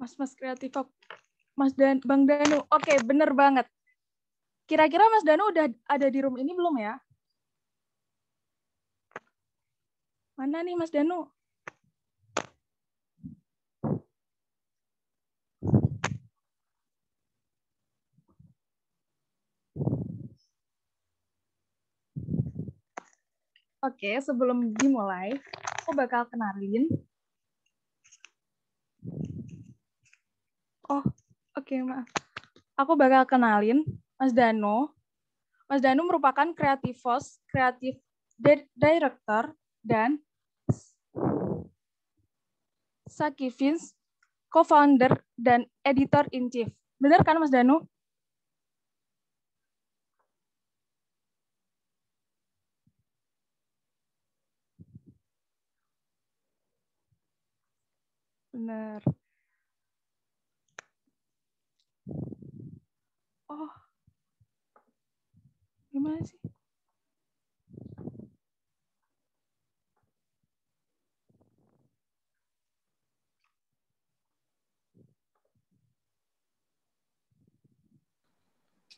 Mas-mas kreatif Mas Dan Bang Danu. Oke, bener banget. Kira-kira Mas Danu udah ada di room ini belum ya? Mana nih Mas Danu? Oke, sebelum dimulai, aku bakal kenalin. Oh, oke, maaf. Aku bakal kenalin Mas Dano. Mas Dano merupakan Creativos, Creative Director, dan Saki Vince, co-founder dan editor-in-chief. Benar kan, Mas Danu? Benar. Oh. Gimana sih?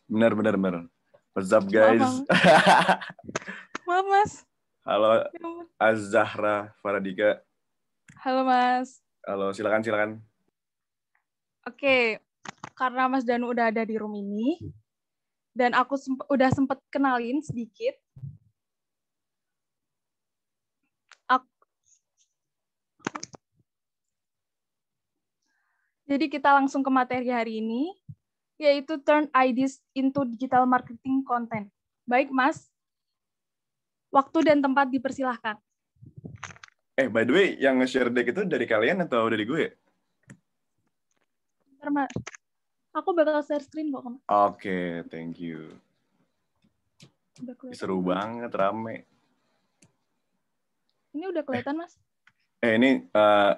Benar, benar, benar. What's up, guys? Maaf, Mas. Halo, Ya. Azahra Faradika. Halo, Mas. Halo, silakan, silakan. Oke, karena Mas Danu udah ada di room ini, dan aku semp- udah sempet kenalin sedikit. Ak- Jadi kita langsung ke materi hari ini, yaitu turn ideas into digital marketing content. Baik, Mas. Waktu dan tempat dipersilahkan. Eh, by the way, yang nge-share deck itu dari kalian atau dari gue? Bentar, Mas. Aku bakal share screen kok. Oke, thank you. Udah. Seru banget, rame. Ini udah kelihatan, Mas? Eh, ini eh,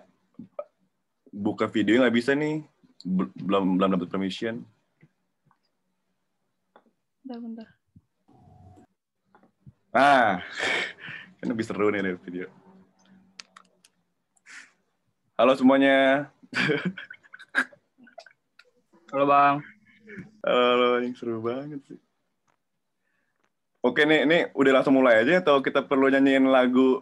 buka video nggak bisa nih. Bel- Belum belum dapat permission. Bentar, bentar. Ah, kan lebih seru nih dari video. Halo semuanya. Halo Bang. Halo, halo, yang seru banget sih. Oke nih, ini udah langsung mulai aja atau kita perlu nyanyiin lagu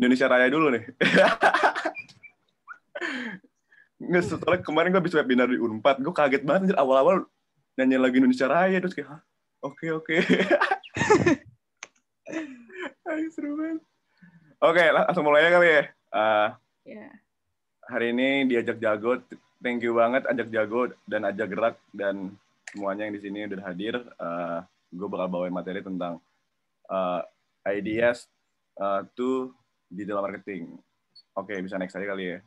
Indonesia Raya dulu nih? Nggak, soalnya kemarin gue habis webinar di Unpad, gue kaget banget awal-awal nyanyiin lagu Indonesia Raya, terus kayak, "Hah? oke, oke. Ay, seru banget. Oke, langsung mulai aja kali ya. Eh, Ya. hari ini diajak jago thank you banget ajak jago dan ajak gerak dan semuanya yang di sini udah hadir Eh, gue bakal bawain materi tentang eh, ideas eh, to digital marketing oke bisa next aja kali ya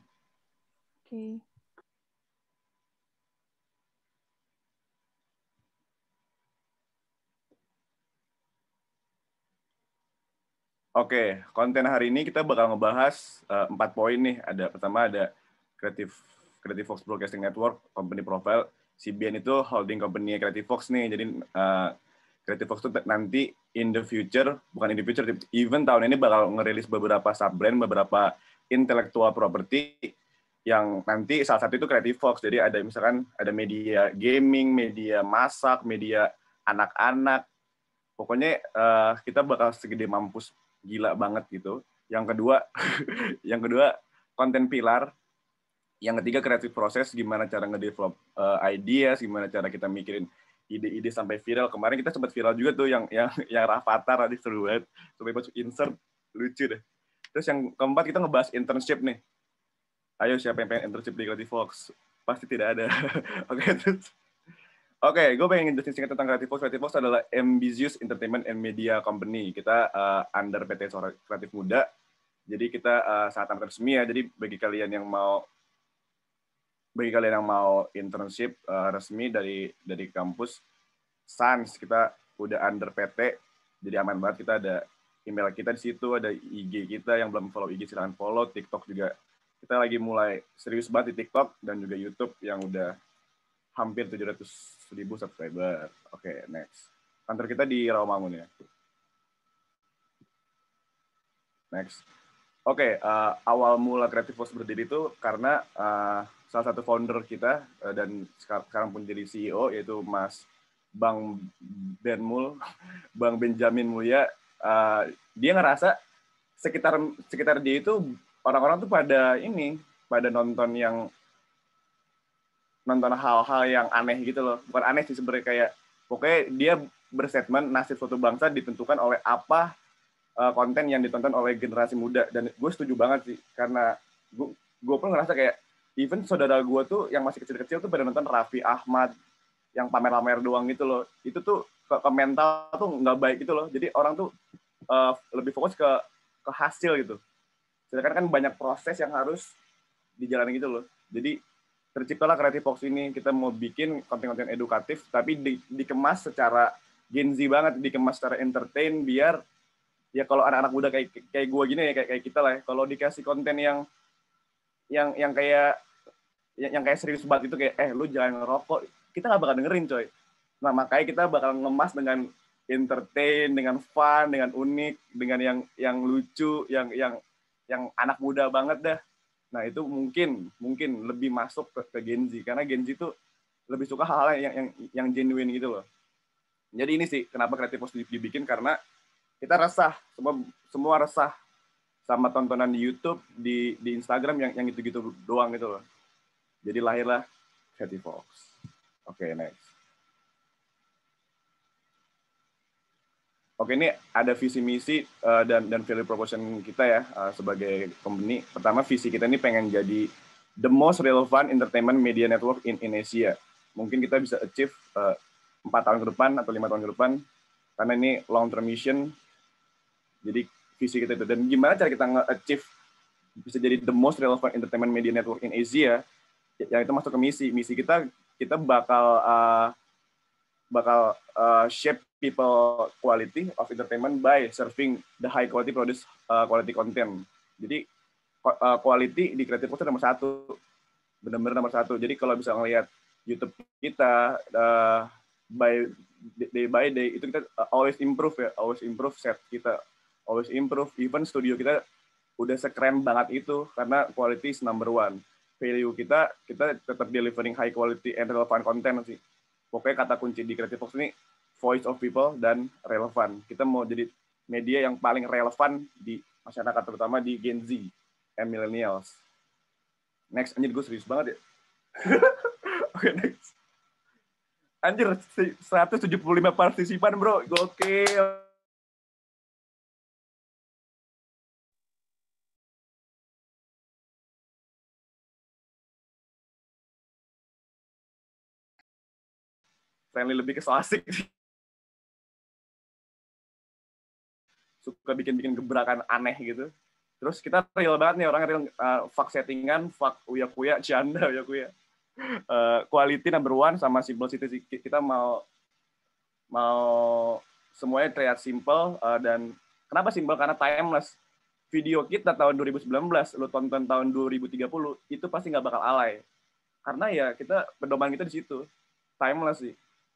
Oke. Oke, konten hari ini kita bakal ngebahas empat poin nih. Ada pertama ada Creative Creative Fox Broadcasting Network, company profile. CBN itu holding company Creative Fox nih. Jadi eh, Creative Fox itu nanti in the future, bukan in the future, even tahun ini bakal ngerilis beberapa sub brand, beberapa intellectual property yang nanti salah satu itu Creative Fox. Jadi ada misalkan ada media gaming, media masak, media anak-anak. Pokoknya eh, kita bakal segede mampus gila banget gitu. Yang kedua, yang kedua konten pilar. Yang ketiga creative proses, gimana cara ngedevelop uh, ideas, gimana cara kita mikirin ide-ide sampai viral. Kemarin kita sempat viral juga tuh yang yang yang Rafathar tadi seru banget. Sampai masuk insert lucu deh. Terus yang keempat kita ngebahas internship nih. Ayo siapa yang pengen internship di Creative Fox? Pasti tidak ada. Oke, Oke, gue pengen ngejelasin singkat tentang Creative Fox. Creative Fox adalah Ambitious Entertainment and Media Company. Kita uh, under PT Suara Kreatif Muda. Jadi kita uh, saat anak resmi ya. Jadi bagi kalian yang mau bagi kalian yang mau internship uh, resmi dari dari kampus Sans kita udah under PT. Jadi aman banget kita ada email kita di situ, ada IG kita yang belum follow IG silahkan follow, TikTok juga kita lagi mulai serius banget di TikTok dan juga YouTube yang udah hampir 700 ribu subscriber. Oke, next. Kantor kita di Rawamangun ya. Next. Oke, uh, awal mula Creative Force berdiri itu karena uh, salah satu founder kita uh, dan sekarang pun jadi CEO yaitu Mas Bang Benmul, Bang Benjamin Mulya, uh, dia ngerasa sekitar sekitar dia itu orang-orang tuh pada ini pada nonton yang nonton hal-hal yang aneh gitu loh. Bukan aneh sih sebenarnya kayak pokoknya dia berstatement nasib suatu bangsa ditentukan oleh apa uh, konten yang ditonton oleh generasi muda. Dan gue setuju banget sih karena gue gue pun ngerasa kayak even saudara gue tuh yang masih kecil-kecil tuh pada nonton Raffi Ahmad yang pamer-pamer doang gitu loh. Itu tuh ke, ke mental tuh nggak baik gitu loh. Jadi orang tuh uh, lebih fokus ke ke hasil gitu. Sedangkan kan banyak proses yang harus dijalani gitu loh. Jadi terciptalah Creative Fox ini. Kita mau bikin konten-konten edukatif tapi di, dikemas secara Gen Z banget. Dikemas secara entertain biar ya kalau anak-anak muda kayak kayak gue gini ya kayak kayak kita lah ya, kalau dikasih konten yang yang yang kayak yang, yang kayak serius banget itu kayak eh lu jangan ngerokok. Kita nggak bakal dengerin coy. Nah makanya kita bakal ngemas dengan entertain dengan fun dengan unik dengan yang yang lucu yang yang yang anak muda banget dah. Nah itu mungkin mungkin lebih masuk ke, ke Gen Z. Karena Gen Z itu lebih suka hal-hal yang yang yang genuine gitu loh. Jadi ini sih kenapa kreatif positif dibikin karena kita resah. Semua semua resah sama tontonan di YouTube di di Instagram yang yang gitu-gitu doang gitu loh. Jadi lahirlah Creative Fox. Oke, okay, next. Oke, ini ada visi misi uh, dan dan value proposition kita ya uh, sebagai company. Pertama visi kita ini pengen jadi the most relevant entertainment media network in Indonesia. Mungkin kita bisa achieve eh, empat tahun ke depan atau lima tahun ke depan karena ini long term mission. Jadi visi kita itu dan gimana cara kita nge-achieve bisa jadi the most relevant entertainment media network in Asia yang itu masuk ke misi. Misi kita kita bakal uh, bakal uh, shape people quality of entertainment by serving the high quality produce uh, quality content. Jadi uh, quality di Creative Post nomor satu, benar-benar nomor satu. Jadi kalau bisa ngelihat YouTube kita uh, by day by day itu kita uh, always improve ya, always improve set kita, always improve. Even studio kita udah sekeren banget itu karena quality is number one. Value kita kita tetap delivering high quality and relevant content sih. Pokoknya kata kunci di Creative Fox ini voice of people dan relevan. Kita mau jadi media yang paling relevan di masyarakat, terutama di Gen Z and millennials. Next, anjir gue serius banget ya. Oke, okay, next. Anjir, 175 partisipan bro, gokil. Friendly lebih ke so asik. Suka bikin-bikin gebrakan aneh gitu. Terus kita real banget nih orang real uh, fuck settingan, fuck uya kuya, canda uya kuya. Uh, quality number one sama simplicity kita mau mau semuanya terlihat simple uh, dan kenapa simple? Karena timeless. Video kita tahun 2019 lo tonton tahun 2030 itu pasti nggak bakal alay. Karena ya kita pedoman kita di situ. Timeless sih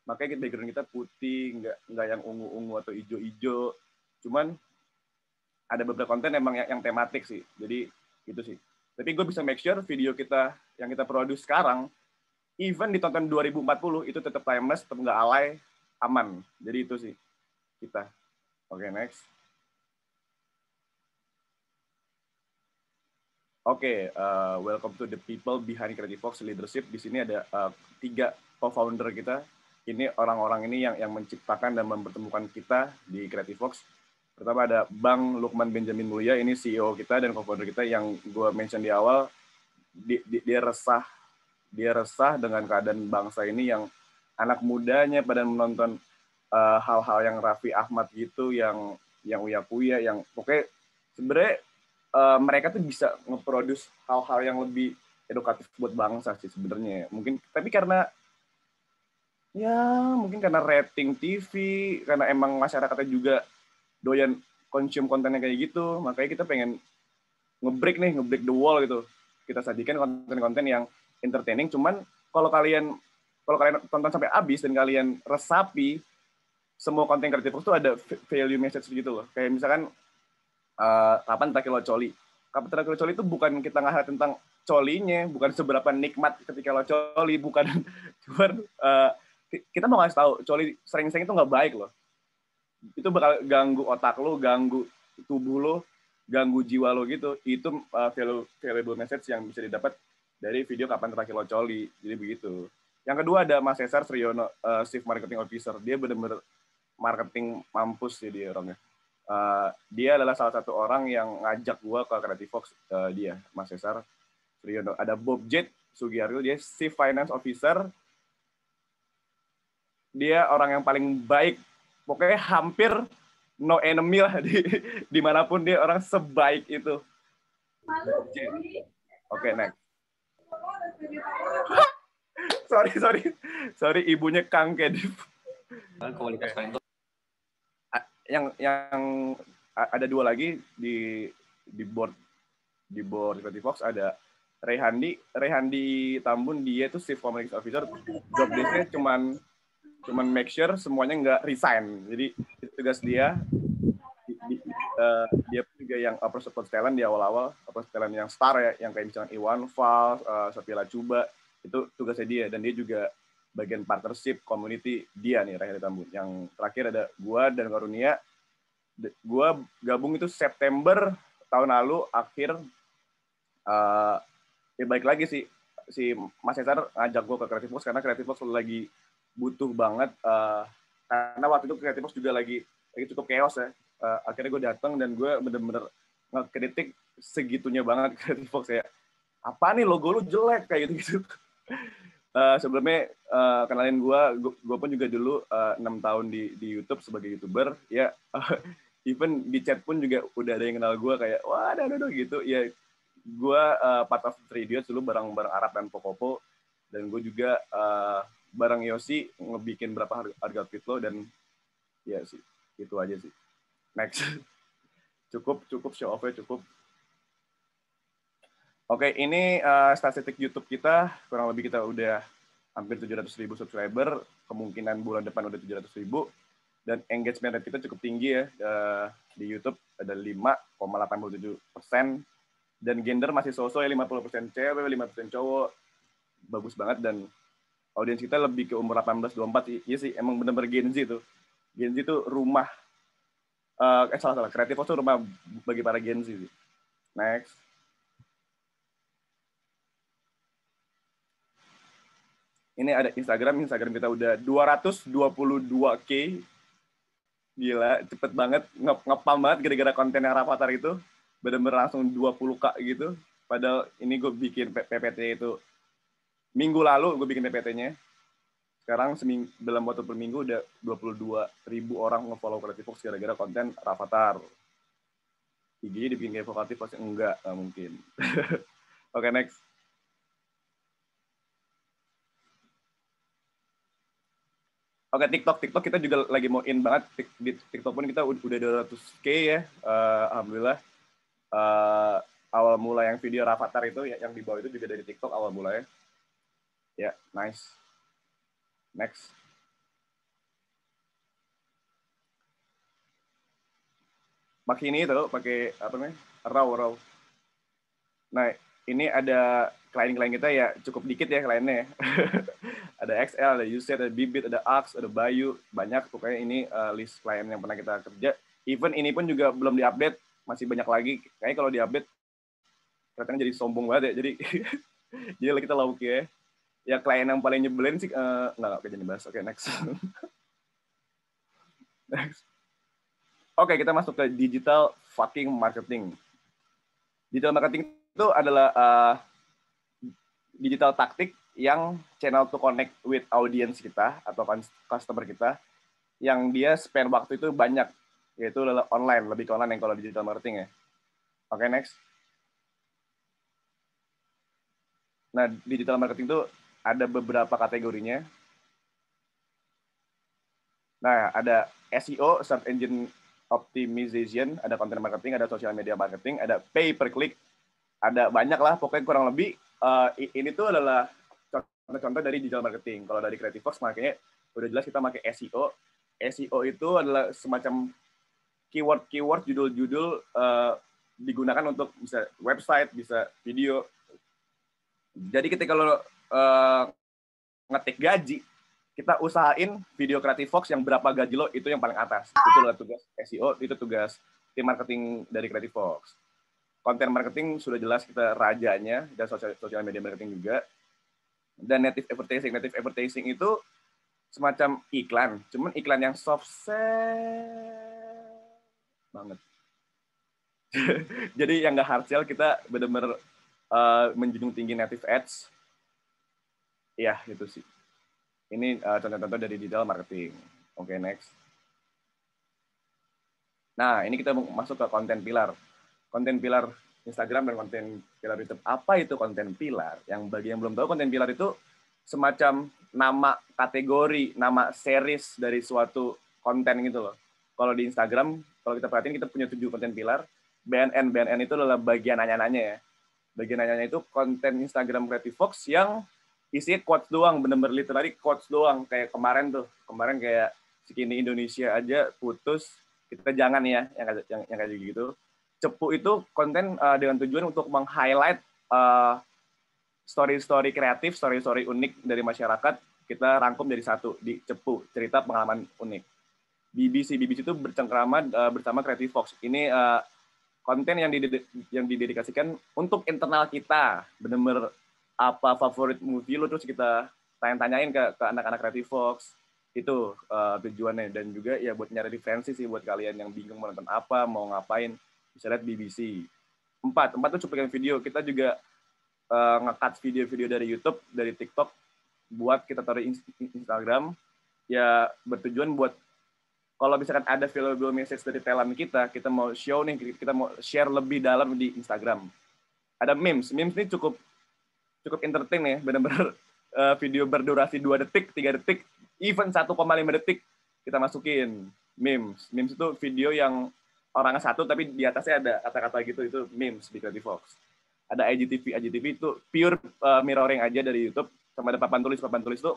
makanya background kita putih nggak nggak yang ungu-ungu atau hijau-hijau cuman ada beberapa konten emang yang, yang tematik sih. Jadi itu sih. Tapi gue bisa make sure video kita yang kita produce sekarang even ditonton 2040 itu tetap timeless tetap nggak alay aman. Jadi itu sih kita. Oke okay, next. Oke, okay, uh, welcome to the people behind Creative Fox Leadership. Di sini ada uh, tiga co-founder kita ini orang-orang ini yang yang menciptakan dan mempertemukan kita di Creative Fox. Pertama ada Bang Lukman Benjamin Mulia, ini CEO kita dan co-founder kita yang gue mention di awal, di, di, dia resah, dia resah dengan keadaan bangsa ini yang anak mudanya pada menonton eh, hal-hal uh, yang Raffi Ahmad gitu, yang yang uya kuya, yang pokoknya sebenarnya uh, mereka tuh bisa nge-produce hal-hal yang lebih edukatif buat bangsa sih sebenarnya. Mungkin tapi karena ya mungkin karena rating TV karena emang masyarakatnya juga doyan konsum kontennya kayak gitu makanya kita pengen ngebreak nih ngebreak the wall gitu. Kita sajikan konten-konten yang entertaining cuman kalau kalian kalau kalian tonton sampai habis dan kalian resapi semua konten kreatif itu ada value message gitu loh. Kayak misalkan uh, kapan terakhir lo coli? Kapan terakhir lo coli itu bukan kita nggak tentang colinya, bukan seberapa nikmat ketika lo coli, bukan. Cuman uh, kita mau ngasih tahu coli sering-sering itu nggak baik loh. Itu bakal ganggu otak lo, ganggu tubuh lo, ganggu jiwa lo gitu. Itu uh, valuable message yang bisa didapat dari video kapan terakhir lo coli. Jadi begitu. Yang kedua ada Mas Cesar Sriono, uh, Chief Marketing Officer. Dia benar-benar marketing mampus sih dia orangnya. Uh, dia adalah salah satu orang yang ngajak gua ke Creative Fox uh, dia, Mas Cesar Sriono. Ada Bob Jet Sugiarto, dia Chief Finance Officer. Dia orang yang paling baik, pokoknya hampir no enemy lah di di mana pun dia orang sebaik itu. Oke, okay, next. sorry, sorry. Sorry, ibunya Kang Kedip. Kualitas. Yang yang ada dua lagi di di board di board Creative Fox ada Rehandi Rehandi Tambun dia itu chief communication officer job desknya cuman cuman make sure semuanya nggak resign. Jadi tugas dia di, di, uh, dia juga yang approach approach talent di awal-awal approach talent yang star ya yang kayak misalnya Iwan Fals, uh, Sapila Cuba itu tugasnya dia. Dan dia juga bagian partnership community dia nih Rehandi Tambun yang terakhir ada gua dan Karunia. Gua gabung itu September tahun lalu akhir uh, ya baik lagi sih. Si Mas Cesar ngajak gue ke Creative Box karena Creative Box lagi butuh banget uh, karena waktu itu Creative Box juga lagi lagi cukup chaos ya. Uh, akhirnya gue datang dan gue bener-bener ngekritik segitunya banget Creative Box ya apa nih logo lu jelek kayak gitu gitu uh, sebelumnya uh, kenalin gue gue pun juga dulu enam uh, tahun di di YouTube sebagai youtuber ya. Uh, even di chat pun juga udah ada yang kenal gue kayak wah ada ada gitu. Ya gue uh, part of Three Idiots dulu bareng bareng Arab dan Popopo dan gue juga uh, bareng Yosi ngebikin berapa harga fit lo dan ya sih itu aja sih. Next. Cukup cukup show off cukup. Oke ini uh, statistik YouTube kita kurang lebih kita udah hampir 700 ribu subscriber kemungkinan bulan depan udah 700 ribu dan engagement rate kita cukup tinggi ya uh, di YouTube ada 5,87 persen dan gender masih sosok ya 50% cewek 50% cowok. Bagus banget dan audiens kita lebih ke umur 18 24 iya sih emang bener-bener Gen Z itu Gen Z itu rumah uh, eh salah salah. Kreatif itu rumah bagi para Gen Z sih. next. Ini ada Instagram Instagram kita udah 222k gila cepet banget ngepam banget gara-gara konten yang Rafathar itu. Bener-bener langsung 20k gitu. Padahal ini gue bikin PPT itu minggu lalu gue bikin PPT-nya. Sekarang seming, dalam waktu per minggu udah 22 ribu orang nge-follow Creative Fox gara-gara konten Rafathar. IG-nya dibikin kayak pasti enggak, enggak mungkin. Oke, okay, next. Oke, okay, TikTok. TikTok kita juga lagi mau in banget. Di TikTok pun kita udah 200k ya. Uh, Alhamdulillah uh, awal mula yang video Rafathar itu yang di bawah itu juga dari TikTok awal mulanya. Ya, yeah, nice. Next. Pakai ini itu, pakai apa namanya? Raw, raw. Nah, ini ada klien-klien kita ya cukup dikit ya kliennya. Ya. ada XL, ada UC, ada Bibit, ada Ax, ada Bayu, banyak pokoknya ini uh, list klien yang pernah kita kerja. Even ini pun juga belum diupdate masih banyak lagi kayaknya kalau diupdate kelihatan jadi sombong banget ya jadi jadi kita lauk ya ya klien yang paling nyebelin sih uh, nggak nggak jadi bahas oke okay, next next oke okay, kita masuk ke digital fucking marketing digital marketing itu adalah uh, digital taktik yang channel to connect with audience kita atau customer kita yang dia spend waktu itu banyak yaitu online, lebih ke online yang kalau digital marketing ya. Oke, okay, next. Nah, digital marketing itu ada beberapa kategorinya. Nah, ada SEO, Search Engine Optimization, ada content marketing, ada social media marketing, ada pay per click, ada banyak lah, pokoknya kurang lebih uh, ini tuh adalah contoh-contoh dari digital marketing. Kalau dari Creative Fox makanya udah jelas kita pakai SEO. SEO itu adalah semacam keyword-keyword judul-judul uh, digunakan untuk bisa website, bisa video, Jadi ketika lo uh, ngetik gaji, kita usahain video Creative Fox yang berapa gaji lo itu yang paling atas. Itu adalah tugas SEO, itu tugas tim marketing dari Creative Fox. Konten marketing sudah jelas kita rajanya dan sosial, sosial media marketing juga. Dan native advertising, native advertising itu semacam iklan, cuman iklan yang soft sell banget. Jadi yang nggak hard sell kita benar-benar uh, menjunjung tinggi native ads. Iya, itu sih. Ini uh, contoh-contoh dari digital marketing. Oke, okay, next. Nah, ini kita masuk ke konten pilar. Konten pilar Instagram dan konten pilar YouTube. Apa itu konten pilar? Yang bagi yang belum tahu, konten pilar itu semacam nama kategori, nama series dari suatu konten gitu loh. Kalau di Instagram, kalau kita perhatiin kita punya tujuh konten pilar. BNN, BNN itu adalah bagian nanya-nanya ya bagian nanya itu konten Instagram Creative Fox yang isinya quotes doang, bener-bener literally quotes doang. Kayak kemarin tuh, kemarin kayak segini Indonesia aja putus, kita jangan ya, yang, yang, yang kayak gitu. Cepu itu konten uh, dengan tujuan untuk meng-highlight uh, story-story kreatif, story-story unik dari masyarakat, kita rangkum dari satu, di Cepu, cerita pengalaman unik. BBC, BBC itu bercengkrama uh, bersama Creative Fox. Ini uh, konten yang yang didedikasikan untuk internal kita bener-bener apa favorit movie lu terus kita tanya-tanyain ke ke anak-anak Creative Fox. Itu uh, tujuannya. Dan juga ya buat nyari referensi sih buat kalian yang bingung mau nonton apa mau ngapain. Bisa lihat BBC empat empat tuh cuplikan video. Kita juga uh, ngekat video-video dari YouTube dari TikTok buat kita taruh Instagram. Ya bertujuan buat kalau misalkan ada valuable message dari talent kita, kita mau show nih, kita mau share lebih dalam di Instagram. Ada memes, memes ini cukup cukup entertain ya, benar-benar uh, video berdurasi 2 detik, 3 detik, even 1,5 detik kita masukin memes. Memes itu video yang orangnya satu tapi di atasnya ada kata-kata gitu itu memes di Creative Fox. Ada IGTV, IGTV itu pure uh, mirroring aja dari YouTube sama ada papan tulis, papan tulis itu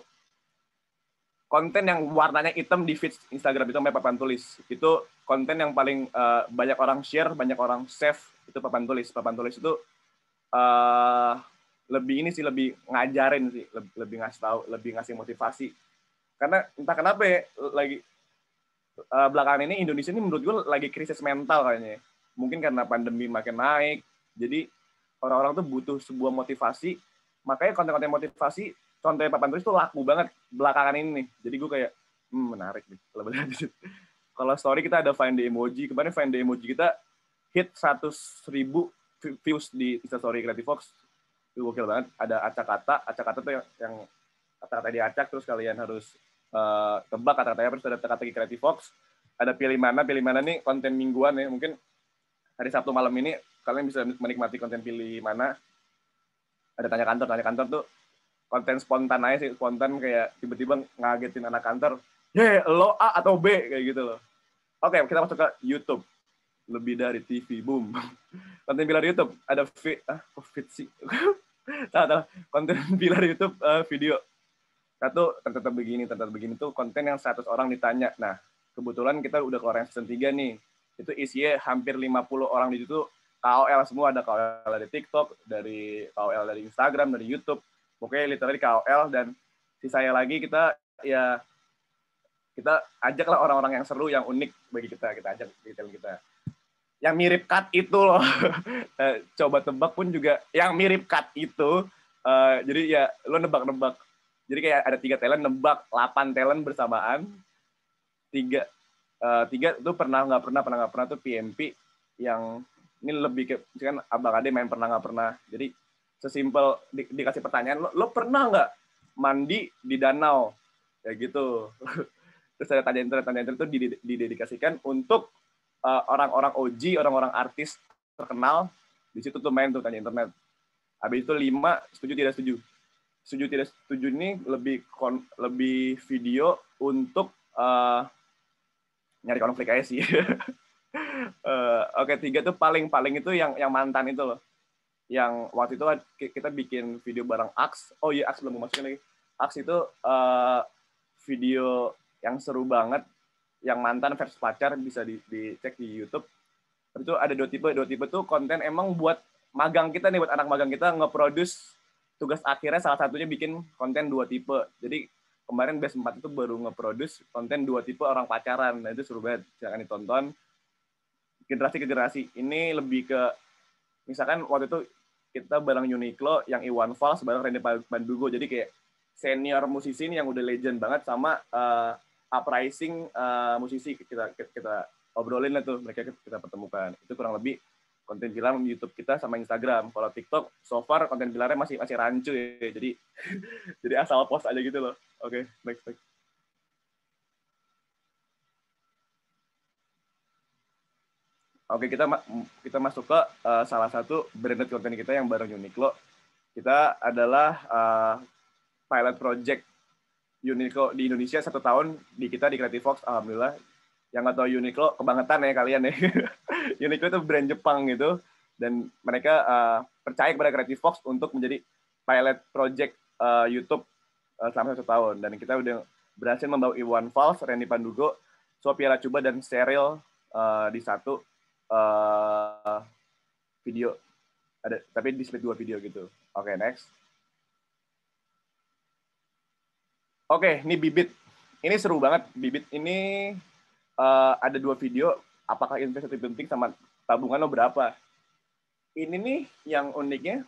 konten yang warnanya hitam di feed Instagram itu sampai papan tulis. Itu konten yang paling uh, banyak orang share, banyak orang save itu papan tulis. Papan tulis itu uh, lebih ini sih lebih ngajarin sih, lebih, lebih ngasih tahu, lebih ngasih motivasi. Karena entah kenapa ya lagi uh, belakangan ini Indonesia ini menurut gue lagi krisis mental kayaknya. Mungkin karena pandemi makin naik, jadi orang-orang tuh butuh sebuah motivasi. Makanya konten-konten motivasi contohnya papan tulis tuh laku banget belakangan ini nih. Jadi gue kayak, hmm, menarik nih. Kalau story kita ada find the emoji. Kemarin find the emoji kita hit 100 ribu views di Instastory Creative Fox. Itu gokil banget. Ada acak kata. Acak kata tuh yang, yang kata-kata diacak, terus kalian harus uh, tebak kata-katanya. Terus ada kata-kata di Creative Fox. Ada pilih mana, pilih mana nih konten mingguan ya. Mungkin hari Sabtu malam ini kalian bisa menikmati konten pilih mana. Ada tanya kantor, tanya kantor tuh konten spontan aja sih spontan kayak tiba-tiba ngagetin anak kantor ye lo A atau B kayak gitu loh oke kita masuk ke YouTube lebih dari TV boom. Konten pilar YouTube ada fit ah kok fit sih? Tahu konten pilar YouTube uh, video. Satu ternyata begini ternyata begini tuh konten yang 100 orang ditanya. Nah kebetulan kita udah keluar yang season 3 nih. Itu isinya hampir 50 orang di situ KOL semua ada KOL dari TikTok dari KOL dari Instagram dari YouTube. Pokoknya literally KOL dan sisanya lagi kita ya kita ajaklah orang-orang yang seru yang unik bagi kita. Kita ajak detail kita yang mirip cut itu loh. Eh, coba tebak pun juga yang mirip cut itu uh, jadi ya lo nebak-nebak. Jadi kayak ada tiga talent nebak 8 talent bersamaan. Tiga uh, tiga itu pernah nggak pernah pernah nggak pernah tuh PMP yang ini lebih ke kan abang ade main pernah nggak pernah. Jadi sesimpel di, dikasih pertanyaan lo, lo pernah nggak mandi di danau? Kayak gitu. Terus ada tanya internet tanya itu didedikasikan untuk uh, orang-orang OG orang-orang artis terkenal di situ tuh main tuh tanya internet. Habis itu lima setuju tidak setuju. Setuju tidak setuju ini lebih kon, lebih video untuk uh, nyari konflik aja sih. Uh, oke okay, tiga tuh paling paling itu yang yang mantan itu loh. Yang waktu itu kita bikin video bareng Ax. Oh iya, Ax belum masukin lagi. Ax itu uh, video yang seru banget, yang mantan versus pacar bisa di, dicek di YouTube. Itu ada dua tipe, dua tipe tuh konten emang buat magang kita nih, buat anak magang kita nge-produce tugas akhirnya salah satunya bikin konten dua tipe. Jadi kemarin Best 4 itu baru nge-produce konten dua tipe orang pacaran. Nah, itu seru banget. Silahkan ditonton. Generasi ke generasi. Ini lebih ke, misalkan waktu itu kita bareng Uniqlo yang Iwan Fals bareng Randy Pandugo. Jadi kayak senior musisi ini yang udah legend banget sama uh, uprising uh, musisi kita, kita obrolin lah tuh mereka kita pertemukan. Itu kurang lebih konten pilar YouTube kita sama Instagram. Kalau TikTok, so far konten pilarnya masih masih rancu ya. Jadi jadi asal post aja gitu loh. Oke, okay, next next. Oke, kita kita masuk ke uh, salah satu branded konten kita yang bareng Uniqlo. Kita adalah uh, pilot project Uniqlo di Indonesia satu tahun di kita di Creative Fox, alhamdulillah yang nggak tahu Uniqlo kebangetan ya kalian ya. Uniqlo itu brand Jepang gitu dan mereka uh, percaya kepada Creative Fox untuk menjadi pilot project uh, YouTube uh, selama satu tahun dan kita udah berhasil membawa Iwan Fals, Randy Pandugo, Sophia Lacuba dan Serial uh, di satu uh, video ada tapi di split dua video gitu. Oke okay, next. Oke, ini bibit. Ini seru banget. Bibit ini uh, ada dua video, apakah investasi penting sama tabungan lo berapa? Ini nih yang uniknya,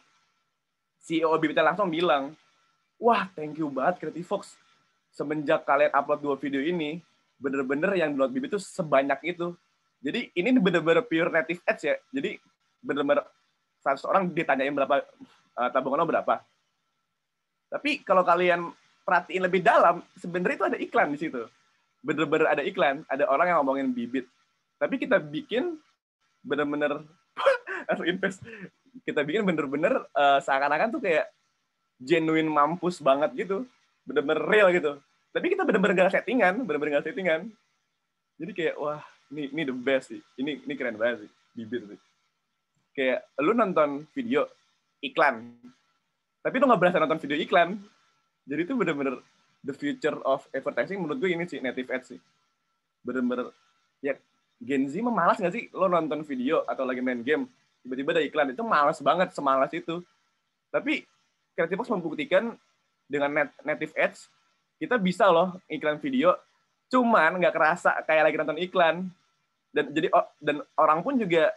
CEO Bibitnya langsung bilang, wah thank you banget Creative Fox. Semenjak kalian upload dua video ini, bener-bener yang download Bibit itu sebanyak itu. Jadi ini bener-bener pure native ads ya. Jadi bener-bener 100 orang ditanyain berapa uh, tabungan lo berapa. Tapi kalau kalian perhatiin lebih dalam, sebenarnya itu ada iklan di situ bener-bener ada iklan, ada orang yang ngomongin bibit. Tapi kita bikin bener-bener invest kita bikin bener-bener uh, seakan-akan tuh kayak genuine mampus banget gitu, bener-bener real gitu. Tapi kita bener-bener gak settingan, bener-bener gak settingan. Jadi kayak wah ini ini the best sih, ini ini keren banget sih bibit sih. Kayak lu nonton video iklan, tapi lu nggak berasa nonton video iklan. Jadi itu bener-bener the future of advertising menurut gue ini sih native ads sih. Bener-bener ya Gen Z memalas nggak sih lo nonton video atau lagi main game tiba-tiba ada iklan itu malas banget semalas itu. Tapi Creative Box membuktikan dengan net, native ads kita bisa loh iklan video cuman nggak kerasa kayak lagi nonton iklan dan jadi dan orang pun juga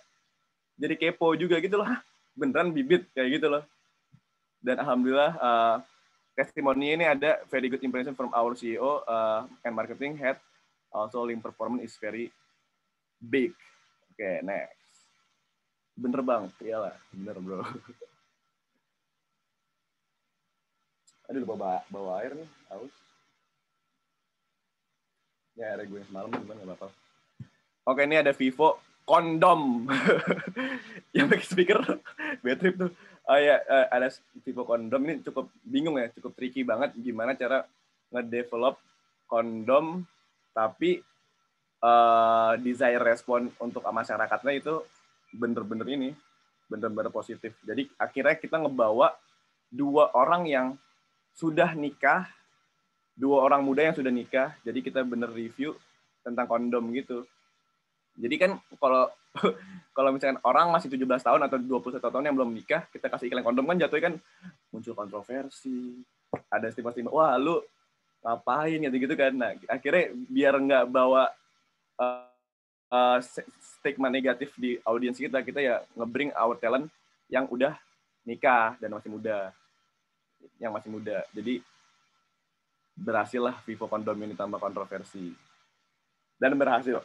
jadi kepo juga gitu loh beneran bibit kayak gitu loh dan alhamdulillah uh, testimoni ini ada very good impression from our CEO uh, and marketing head. Also link performance is very big. Oke, okay, next. Bener bang, iyalah, bener bro. Aduh, bawa, bawa air nih, haus. Ya, ada gue semalam, gimana nggak apa-apa. Oke, ini ada Vivo kondom. yang pakai speaker, bad trip tuh oh ya uh, ada tipe kondom. Ini cukup bingung ya cukup tricky banget gimana cara ngedevelop kondom tapi uh, desire respon untuk masyarakatnya itu bener-bener ini bener-bener positif. Jadi akhirnya kita ngebawa dua orang yang sudah nikah dua orang muda yang sudah nikah. Jadi kita bener review tentang kondom gitu. Jadi kan kalau kalau misalkan orang masih 17 tahun atau 21 tahun yang belum nikah, kita kasih iklan kondom kan jatuhnya kan muncul kontroversi, ada stigma-stigma, wah lu ngapain gitu gitu kan. Nah, akhirnya biar nggak bawa uh, uh, stigma negatif di audiens kita, kita ya ngebring our talent yang udah nikah dan masih muda. Yang masih muda. Jadi berhasil lah Vivo kondom ini tambah kontroversi. Dan berhasil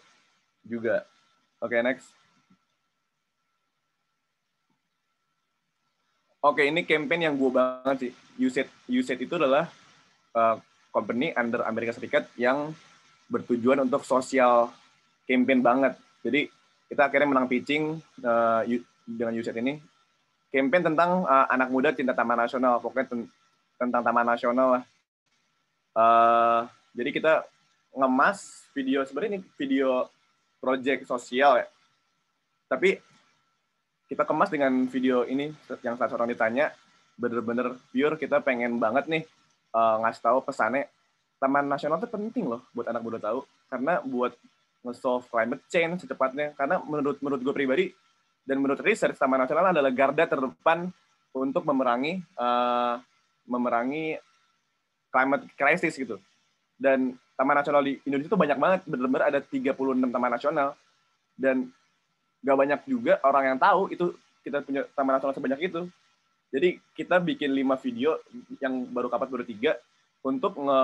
juga. Oke, okay, next. Oke, ini campaign yang gue banget sih. USAID, USAID itu adalah uh, company under Amerika Serikat yang bertujuan untuk sosial campaign banget. Jadi kita akhirnya menang pitching uh, dengan USAID ini. Campaign tentang uh, anak muda cinta Taman Nasional, pokoknya ten tentang Taman Nasional lah. Uh, jadi kita ngemas video sebenarnya ini video project sosial ya. Tapi kita kemas dengan video ini yang salah seorang ditanya bener-bener pure kita pengen banget nih uh, ngasih tahu pesannya. Taman Nasional itu penting loh buat anak muda tahu karena buat nge-solve climate change secepatnya. Karena menurut menurut gue pribadi dan menurut research Taman Nasional adalah garda terdepan untuk memerangi uh, memerangi climate crisis gitu. Dan taman nasional di Indonesia itu banyak banget, benar-benar ada 36 taman nasional. Dan gak banyak juga orang yang tahu itu kita punya taman nasional sebanyak itu. Jadi kita bikin lima video yang baru kapat baru tiga untuk nge,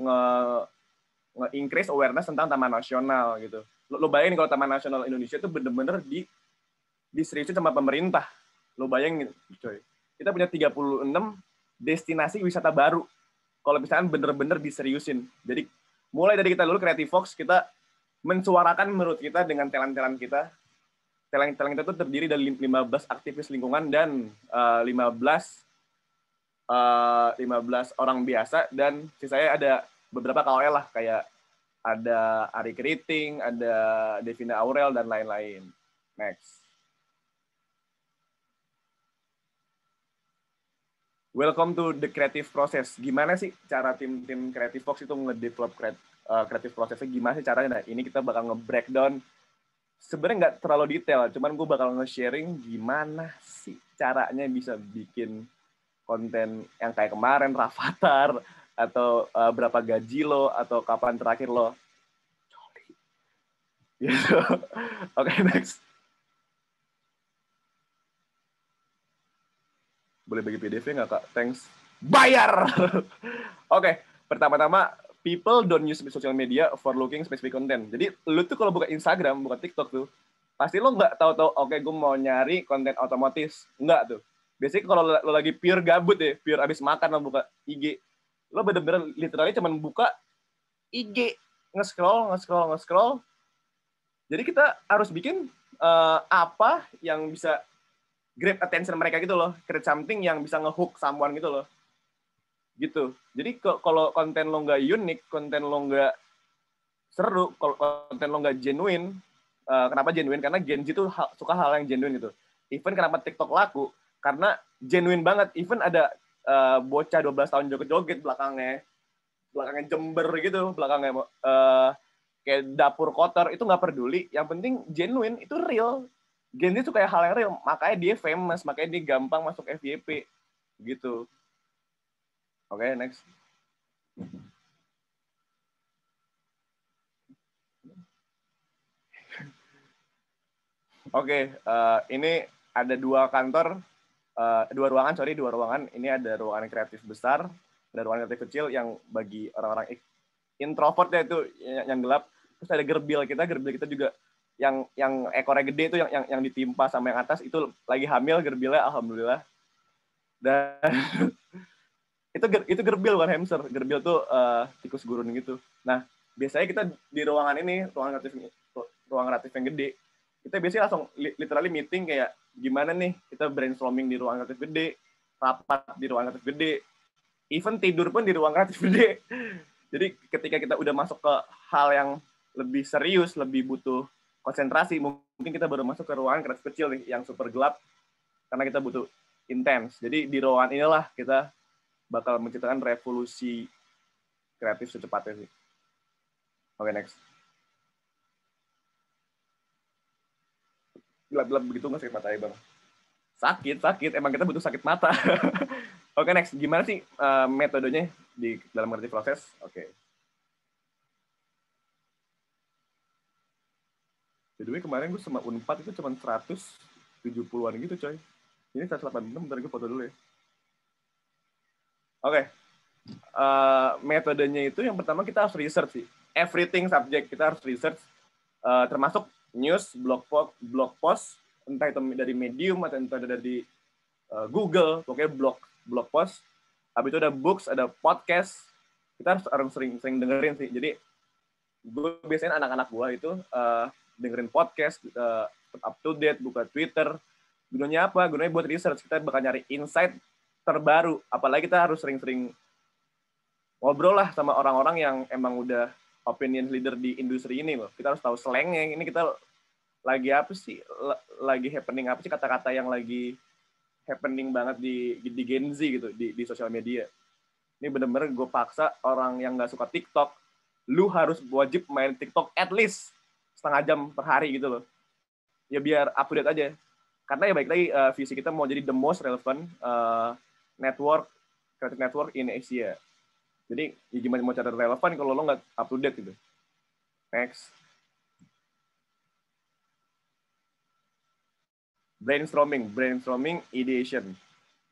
nge, nge increase awareness tentang taman nasional gitu. Lo, lo bayangin kalau taman nasional Indonesia itu bener-bener di diseriusin sama pemerintah. Lo bayangin, coy. Kita punya 36 destinasi wisata baru. Kalau misalkan bener-bener diseriusin. Jadi mulai dari kita dulu Creative Fox, kita mensuarakan menurut kita dengan talent-talent kita. Talent-talent kita itu terdiri dari 15 aktivis lingkungan dan uh, 15 uh, 15 orang biasa dan sisanya ada beberapa KOL lah kayak ada Ari Keriting, ada Devina Aurel dan lain-lain. Next. Welcome to the creative process. Gimana sih cara tim-tim Creative Fox itu nge-develop uh, creative processnya? Gimana sih caranya? Nah, ini kita bakal nge-breakdown. Sebenarnya nggak terlalu detail, cuman gue bakal nge-sharing gimana sih caranya bisa bikin konten yang kayak kemarin, Rafathar, atau uh, berapa gaji lo, atau kapan terakhir lo. Gitu. Oke, okay, next. Boleh bagi PDF nggak, Kak? Thanks. Bayar! Oke, okay. pertama-tama, people don't use social media for looking specific content. Jadi, lu tuh kalau buka Instagram, buka TikTok tuh, pasti lo nggak tahu-tahu, oke, okay, gue mau nyari konten otomotis. Nggak tuh. Biasanya kalau lo lagi pure gabut deh, pure abis makan lo buka IG, lo bener-bener literally cuma buka IG, nge-scroll, nge-scroll, nge-scroll. Jadi kita harus bikin uh, apa yang bisa grab attention mereka gitu loh create something yang bisa ngehook someone gitu loh gitu. Jadi kalau konten lo nggak unik konten lo nggak seru kalau konten lo nggak genuine uh, kenapa genuine? Karena Gen Z tuh suka hal yang genuine gitu. Even kenapa TikTok laku? Karena genuine banget. Even ada uh, bocah 12 tahun joget-joget belakangnya belakangnya jember gitu belakangnya uh, kayak dapur kotor itu nggak peduli. Yang penting genuine itu real. Gen Z tuh kayak hal yang real, makanya dia famous, makanya dia gampang masuk FYP gitu. Oke, okay, next. Oke, okay, uh, eh, ini ada dua kantor, uh, dua ruangan, sorry, dua ruangan. Ini ada ruangan kreatif besar, ada ruangan kreatif kecil yang bagi orang-orang introvert ya itu yang gelap. Terus ada gerbil kita, gerbil kita juga yang yang ekornya gede itu yang yang yang ditimpa sama yang atas itu lagi hamil gerbilnya alhamdulillah dan itu itu gerbil bukan hamster. Gerbil tuh uh, tikus gurun gitu. Nah biasanya kita di ruangan ini ruangan kreatif ruang kreatif yang gede kita biasanya langsung literally meeting kayak gimana nih kita brainstorming di ruang kreatif gede rapat di ruang kreatif gede even tidur pun di ruang kreatif gede. Jadi ketika kita udah masuk ke hal yang lebih serius lebih butuh konsentrasi mungkin kita baru masuk ke ruangan kreatif kecil nih yang super gelap karena kita butuh intens jadi di ruangan inilah kita bakal menciptakan revolusi kreatif secepatnya sih. Oke okay, next. Gelap-gelap begitu nggak sakit mata ya bang? Sakit sakit. Emang kita butuh sakit mata. Oke okay, next. Gimana sih uh, metodenya di dalam kreatif proses? Oke. Okay. Way, kemarin gue sama Unpad itu cuma 170-an gitu, coy. Ini 186, bentar gue foto dulu ya. Oke. Okay. Uh, eh, metodenya itu yang pertama kita harus research sih. Everything subject kita harus research. Uh, termasuk news, blog post, blog post, entah itu dari Medium atau entah dari uh, Google, pokoknya blog blog post. Habis itu ada books, ada podcast. Kita harus harus sering-sering dengerin sih. Jadi gue biasanya anak-anak gue itu uh, dengerin podcast, uh, up to date, buka Twitter. Gunanya apa? Gunanya buat research. Kita bakal nyari insight terbaru. Apalagi kita harus sering-sering ngobrol lah sama orang-orang yang emang udah opinion leader di industri ini loh. Kita harus tahu slangnya. Ini kita lagi apa sih? Lagi happening apa sih kata-kata yang lagi happening banget di di Gen Z gitu di di sosial media. Ini bener-bener gue paksa orang yang nggak suka TikTok, lu harus wajib main TikTok at least setengah jam per hari gitu loh. Ya biar up to date aja. karena ya baik lagi uh, visi kita mau jadi the most relevant uh, network creative network in Asia. Jadi ya gimana mau cara relevan kalau lo nggak up to date gitu. Next. Brainstorming, brainstorming, ideation.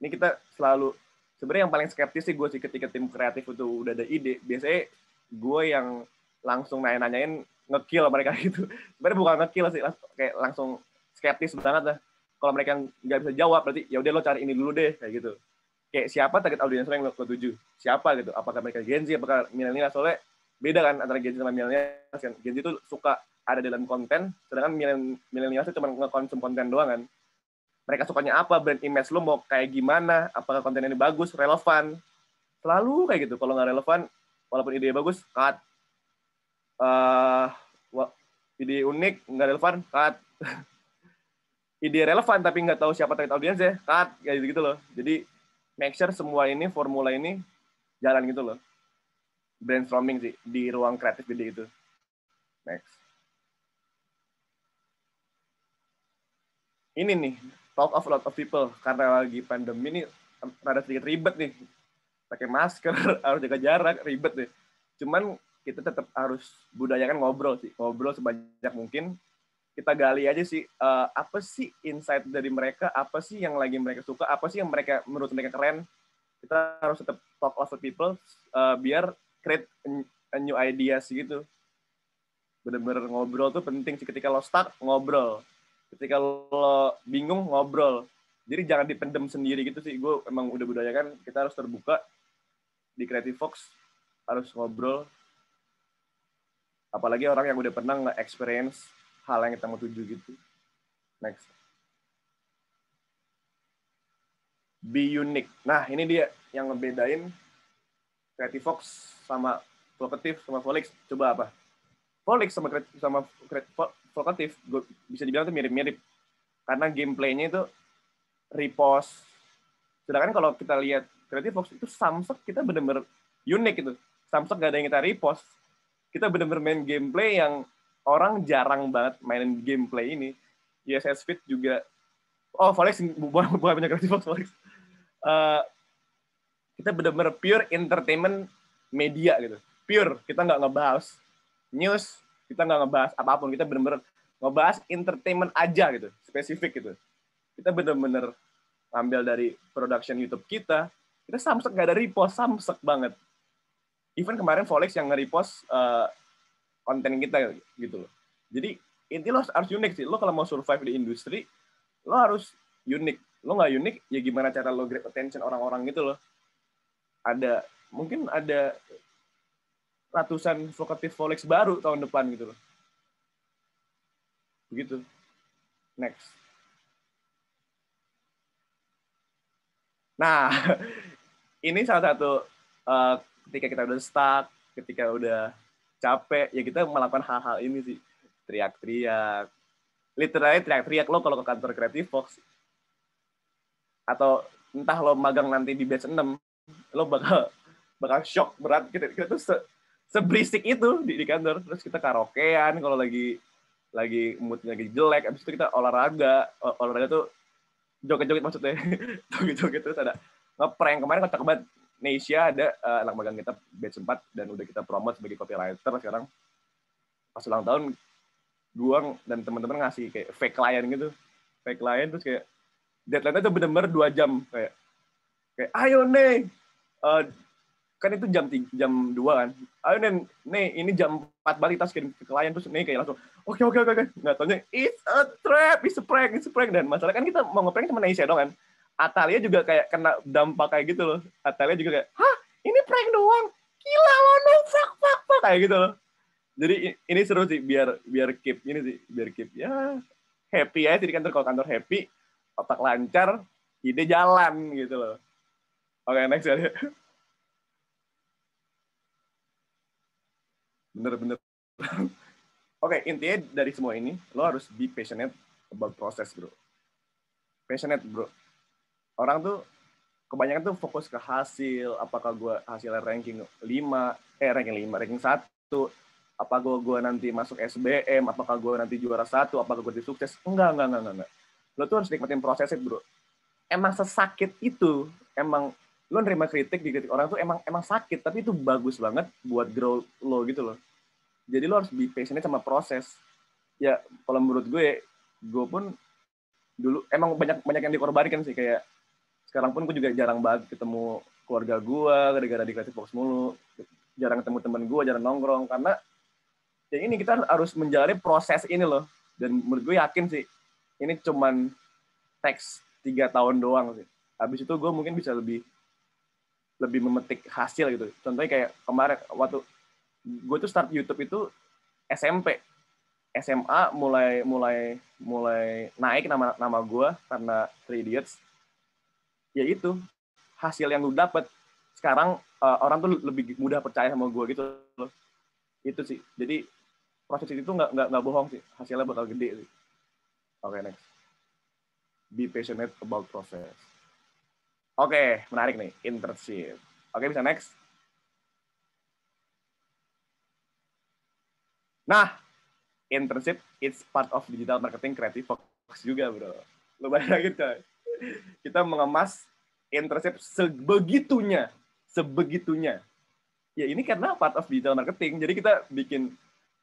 Ini kita selalu sebenarnya yang paling skeptis sih gue sih ketika tim kreatif itu udah ada ide. Biasanya gue yang langsung nanya-nanyain ngekill mereka gitu. Sebenarnya bukan ngekill sih, kayak langsung skeptis banget lah. Kalau mereka nggak bisa jawab, berarti ya udah lo cari ini dulu deh kayak gitu. Kayak siapa target audiens yang lo tuju? Siapa gitu? Apakah mereka Gen Z, apakah milenial? Soalnya beda kan antara Gen Z sama milenial. Kan Gen Z itu suka ada dalam konten, sedangkan milenial itu cuma ngekonsum konten doang kan. Mereka sukanya apa, brand image lo mau kayak gimana, apakah konten ini bagus, relevan. Selalu kayak gitu. Kalau nggak relevan, walaupun ide bagus, cut. Uh, ide unik, nggak relevan, cut. ide relevan tapi nggak tahu siapa target audiens ya, cut. Kayak gitu, gitu loh. Jadi make sure semua ini, formula ini jalan gitu loh. Brainstorming sih di ruang kreatif ide itu. Next. Ini nih, talk of a lot of people. Karena lagi pandemi ini rada sedikit ribet nih. Pakai masker, harus jaga jarak, ribet nih. Cuman kita tetap harus budayakan ngobrol sih. Ngobrol sebanyak mungkin kita gali aja sih uh, apa sih insight dari mereka apa sih yang lagi mereka suka apa sih yang mereka menurut mereka keren. Kita harus tetap talk over people uh, biar create a new ideas gitu. Bener-bener ngobrol tuh penting sih ketika lo stuck ngobrol. Ketika lo bingung ngobrol. Jadi jangan dipendem sendiri gitu sih. Gue emang udah budaya kan kita harus terbuka di Creative Fox harus ngobrol. Apalagi orang yang udah pernah nge-experience hal yang kita mau tuju gitu. Next. Be unique. Nah, ini dia yang ngebedain Creative Fox sama Vocative sama Volix. Coba apa? Volix sama sama Vocative bisa dibilang itu mirip-mirip. Karena gameplaynya itu repost. Sedangkan kalau kita lihat Creative Fox itu Samsung kita bener-bener unik itu. Samsung gak ada yang kita repost. Kita bener-bener main gameplay yang orang jarang banget mainin gameplay ini. ISS Fit juga oh Forex bukan bukan punya kreatif Forex. Uh, kita benar-benar pure entertainment media gitu. Pure, kita nggak ngebahas news, kita nggak ngebahas apa pun, kita benar-benar ngebahas entertainment aja gitu, spesifik gitu. Kita benar-benar ambil dari production YouTube kita, kita samsek nggak ada repost, samsek banget. Even kemarin Folex yang nge-repost uh, konten kita gitu loh. Jadi intinya lo harus unik sih. Lo kalau mau survive di industri, lo harus unik. Lo nggak unik, ya gimana cara lo grab attention orang-orang gitu loh. Ada mungkin ada ratusan vokatif Folex baru tahun depan gitu loh. Begitu. Next. Nah, ini salah satu uh, ketika kita udah stuck, ketika udah capek. Ya kita melakukan hal-hal ini sih. Teriak-teriak. Literally teriak-teriak lo kalau ke kantor Creative Fox. Atau entah lo magang nanti di batch 6 lo bakal bakal shock berat. Kita kita tuh se, seberisik itu di, di kantor. Terus kita karaokean kalau lagi lagi moodnya lagi jelek. Abis itu kita olahraga. Olahraga tuh joget-joget maksudnya. Joget-joget terus ada ngeprank. Kemarin kocak banget Nesia ada uh, anak magang kita batch 4 dan udah kita promote sebagai copywriter sekarang. Pas ulang tahun gua dan teman-teman ngasih kayak fake client gitu. Fake client terus kayak deadline-nya tuh bener-bener dua jam. Kayak kayak ayo nih uh, kan itu jam jam dua kan. Ayo nih nih ini jam 4 balik. Tas kirim ke klien terus nih kayak langsung oke oke oke oke. Nggak taunya it's a trap it's a prank it's a prank. Dan masalah kan kita mau ngeprank cuma Nesia dong kan Atalia juga kayak kena dampak kayak gitu loh. Atalia juga kayak, hah ini prank doang, gila lo no, fuck, fuck, fuck, kayak gitu loh. Jadi ini seru sih, biar biar keep ini sih, biar keep ya happy aja di kantor kalau kantor happy, otak lancar, ide jalan gitu loh. Oke, okay, next ya. Bener-bener. Oke, okay, intinya dari semua ini, lo harus be passionate about proses, bro. Passionate, bro orang tuh kebanyakan tuh fokus ke hasil apakah gue hasilnya ranking 5 eh ranking 5 ranking 1 apa gue gue nanti masuk SBM apakah gue nanti juara satu apakah gue sukses? Enggak enggak enggak enggak, enggak. lo tuh harus nikmatin prosesnya bro. Emang sesakit itu emang lo nerima kritik dikritik orang tuh emang emang sakit tapi itu bagus banget buat grow lo gitu loh. Jadi lo harus be patient sama proses. Ya kalau menurut gue gue pun dulu emang banyak banyak yang dikorbankan sih kayak sekarang pun gue juga jarang banget ketemu keluarga gue gara-gara di Creative Box mulu jarang ketemu temen gue jarang nongkrong karena ya ini kita harus menjalani proses ini loh dan menurut gue yakin sih ini cuman teks tiga tahun doang sih habis itu gue mungkin bisa lebih lebih memetik hasil gitu. Contohnya kayak kemarin waktu gue tuh start YouTube itu SMP, SMA mulai mulai mulai naik nama nama gue karena Three Idiots. Ya itu hasil yang gue dapet. Sekarang uh, orang tuh lebih mudah percaya sama gue gitu loh. Itu sih. Jadi proses itu nggak nggak nggak bohong sih. Hasilnya bakal gede sih. Oke okay, next. Be passionate about process. Oke, menarik nih, internship. Oke, bisa next. Nah, internship it's part of digital marketing creative fox juga, bro. Lu bayangin, coy. Kita mengemas internship sebegitunya, sebegitunya. Ya ini karena part of digital marketing. Jadi kita bikin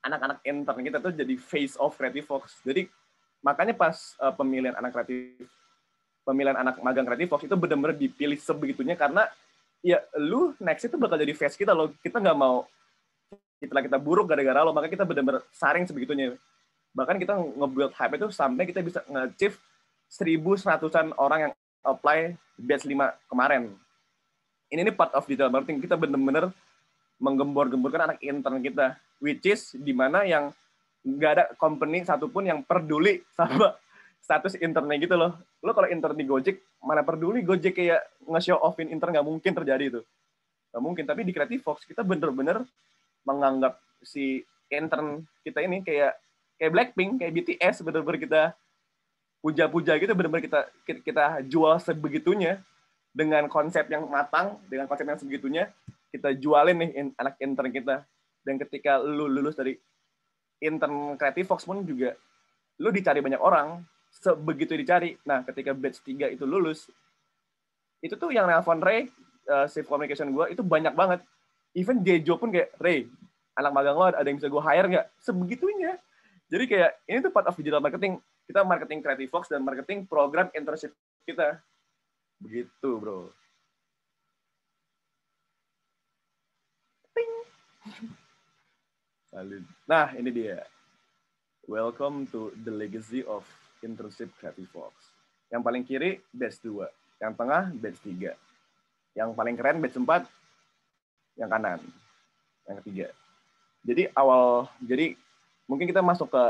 anak-anak intern kita tuh jadi face of creative fox. Jadi makanya pas uh, pemilihan anak kreatif pemilihan anak magang kreatif Fox itu benar-benar dipilih sebegitunya karena ya lu next itu bakal jadi face kita loh. Kita nggak mau kita kita buruk gara-gara lo, maka kita benar-benar saring sebegitunya. Bahkan kita nge-build hype itu sampai kita bisa nge-achieve seribu seratusan orang yang apply batch 5 kemarin. Ini ini part of digital marketing. Kita benar-benar menggembor-gemborkan anak intern kita, which is di mana yang nggak ada company satupun yang peduli sama status internnya gitu loh. Lo kalau intern di Gojek, mana peduli Gojek kayak nge-show offin intern nggak mungkin terjadi itu. Nggak mungkin. Tapi di Creative Fox kita bener-bener menganggap si intern kita ini kayak kayak Blackpink, kayak BTS, bener-bener kita puja-puja gitu, bener-bener kita kita jual sebegitunya dengan konsep yang matang, dengan konsep yang sebegitunya, kita jualin nih anak intern kita. Dan ketika lu lulus dari intern Creative Fox pun juga lu dicari banyak orang sebegitu dicari. Nah, ketika batch 3 itu lulus, itu tuh yang nelpon Ray, uh, safe communication gue, itu banyak banget. Even Jejo pun kayak, Ray, anak magang lo ada yang bisa gue hire nggak? Sebegitunya. Jadi kayak, ini tuh part of digital marketing. Kita marketing Creative Fox dan marketing program internship kita. Begitu, bro. Nah, ini dia. Welcome to the legacy of internship Creative Fox. Yang paling kiri batch 2, yang tengah batch 3. Yang paling keren batch 4, yang kanan. Yang ketiga. Jadi awal jadi mungkin kita masuk ke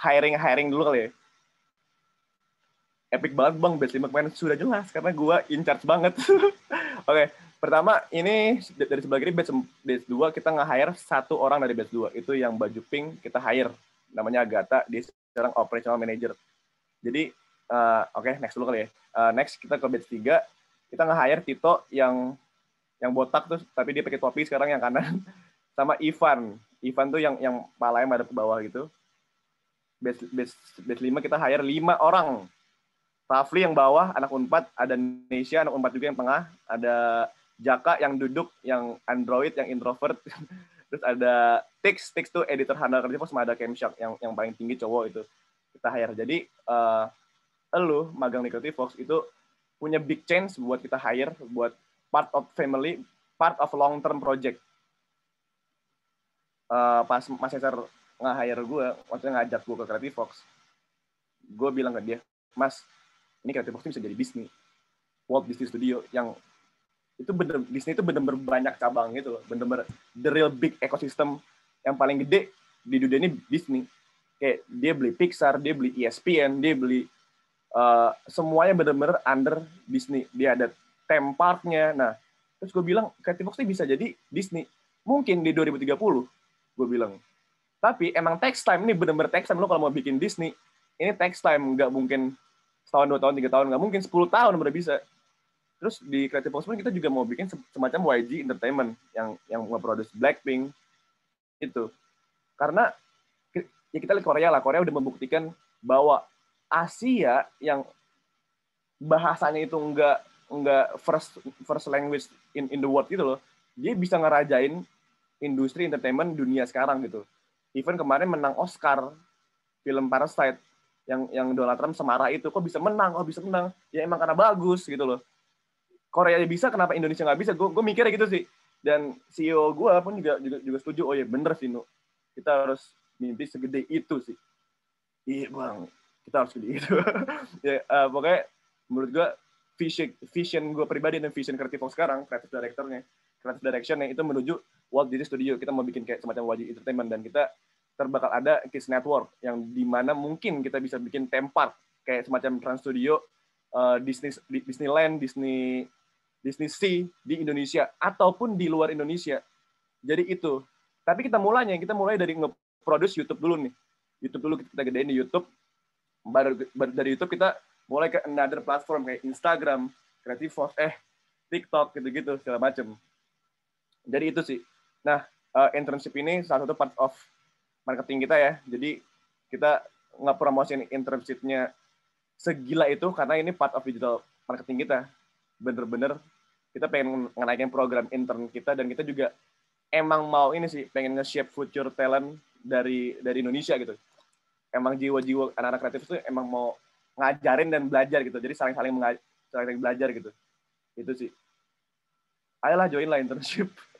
hiring-hiring dulu kali ya. Epic banget Bang 5 kemarin sudah jelas karena gua in charge banget. Oke, okay. pertama ini dari sebelah kiri batch, batch 2 kita nge-hire satu orang dari batch 2. Itu yang baju pink kita hire namanya Agatha, dia sekarang operational manager. Jadi uh, oke okay, next dulu kali ya. Uh, next kita ke batch 3. Kita nge-hire Tito yang yang botak tuh tapi dia pakai topi sekarang yang kanan sama Ivan. Ivan tuh yang yang palanya madep ke bawah gitu. Batch, batch, batch 5 kita hire 5 orang. Rafli yang bawah, anak Unpad, ada Nesya, anak Unpad juga yang tengah, ada Jaka yang duduk, yang Android, yang introvert, terus ada Tix, Tix tuh editor handal kerja sama ada Camshark yang yang paling tinggi cowok itu kita hire. Jadi uh, lu magang di Creative Fox itu punya big chance buat kita hire buat part of family, part of long term project. Uh, pas Mas Cesar nge-hire gue, maksudnya ngajak gue ke Creative Fox, gue bilang ke dia, Mas, ini Creative Fox ini bisa jadi Disney. Walt Disney Studio yang itu bener Disney itu bener-bener banyak cabang gitu bener-bener the real big ecosystem yang paling gede di dunia ini Disney kayak dia beli Pixar, dia beli ESPN, dia beli uh, semuanya bener-bener under Disney. Dia ada theme parknya. Nah, terus gue bilang Creative Fox ini bisa jadi Disney. Mungkin di 2030, gue bilang. Tapi emang text time ini bener-bener text time. Lo kalau mau bikin Disney, ini text time. Nggak mungkin setahun, dua tahun, tiga tahun. Nggak mungkin 10 tahun udah bisa. Terus di Creative Fox pun kita juga mau bikin semacam YG Entertainment yang yang nge-produce Blackpink itu. Karena ya kita lihat Korea lah Korea udah membuktikan bahwa Asia yang bahasanya itu enggak enggak first first language in in the world gitu loh. Dia bisa ngerajain industri entertainment dunia sekarang gitu. Even kemarin menang Oscar film Parasite yang yang Donald Trump semarah itu kok bisa menang, oh bisa menang. Ya emang karena bagus gitu loh. Korea bisa, kenapa Indonesia nggak bisa? Gue gue mikirnya gitu sih. Dan CEO gue pun juga, juga juga setuju. Oh ya bener sih, Nu. Kita harus mimpi segede itu sih. Iya bang, kita harus segede itu. ya uh, pokoknya menurut gue vision vision gue pribadi dan vision kreatif sekarang, kreatif directornya, kreatif directionnya itu menuju Walt Disney Studio. Kita mau bikin kayak semacam wajib entertainment dan kita terbakal ada Kids Network yang di mana mungkin kita bisa bikin tempat kayak semacam Trans Studio, uh, Disney Disneyland, Disney Disney Sea di Indonesia ataupun di luar Indonesia. Jadi itu. Tapi kita mulainya, kita mulai dari nge-produce YouTube dulu nih. YouTube dulu kita gedein di YouTube. Baru, baru dari YouTube kita mulai ke another platform kayak Instagram, Creative Force, eh TikTok gitu-gitu segala macam. Jadi itu sih. Nah, uh, internship ini salah satu part of marketing kita ya. Jadi kita nggak promosiin internshipnya segila itu karena ini part of digital marketing kita. Bener-bener kita pengen ngenaikin program intern kita dan kita juga emang mau ini sih pengen nge-shape future talent dari dari Indonesia gitu. Emang jiwa-jiwa anak-anak kreatif itu emang mau ngajarin dan belajar gitu. Jadi saling-saling saling belajar gitu. Itu sih. Ayolah join lah internship.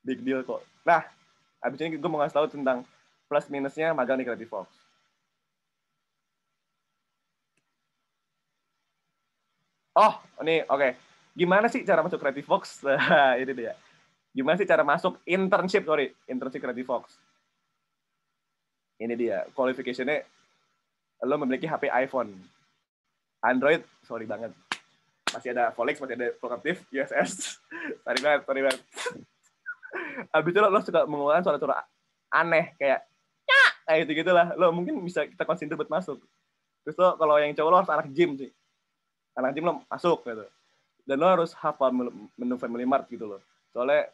Big deal kok. Nah, abis ini gue mau ngasih tahu tentang plus minusnya magang di Creative Fox. Oh, ini oke. Okay. Gimana sih cara masuk Creative Fox? Nah, ini dia. Gimana sih cara masuk internship, sorry, internship Creative Fox? Ini dia, qualification-nya lo memiliki HP iPhone. Android, sorry banget. Masih ada Volex, masih ada Proactive, USS. sorry banget, sorry banget. Abis itu lo, lo suka mengeluarkan suara-suara aneh, kayak ya, kayak gitu gitulah. Lo mungkin bisa kita consider buat masuk. Terus lo kalau yang cowok lo harus anak gym sih. Anak tim lo masuk gitu. Dan lo harus hafal menu Family Mart gitu loh. Soalnya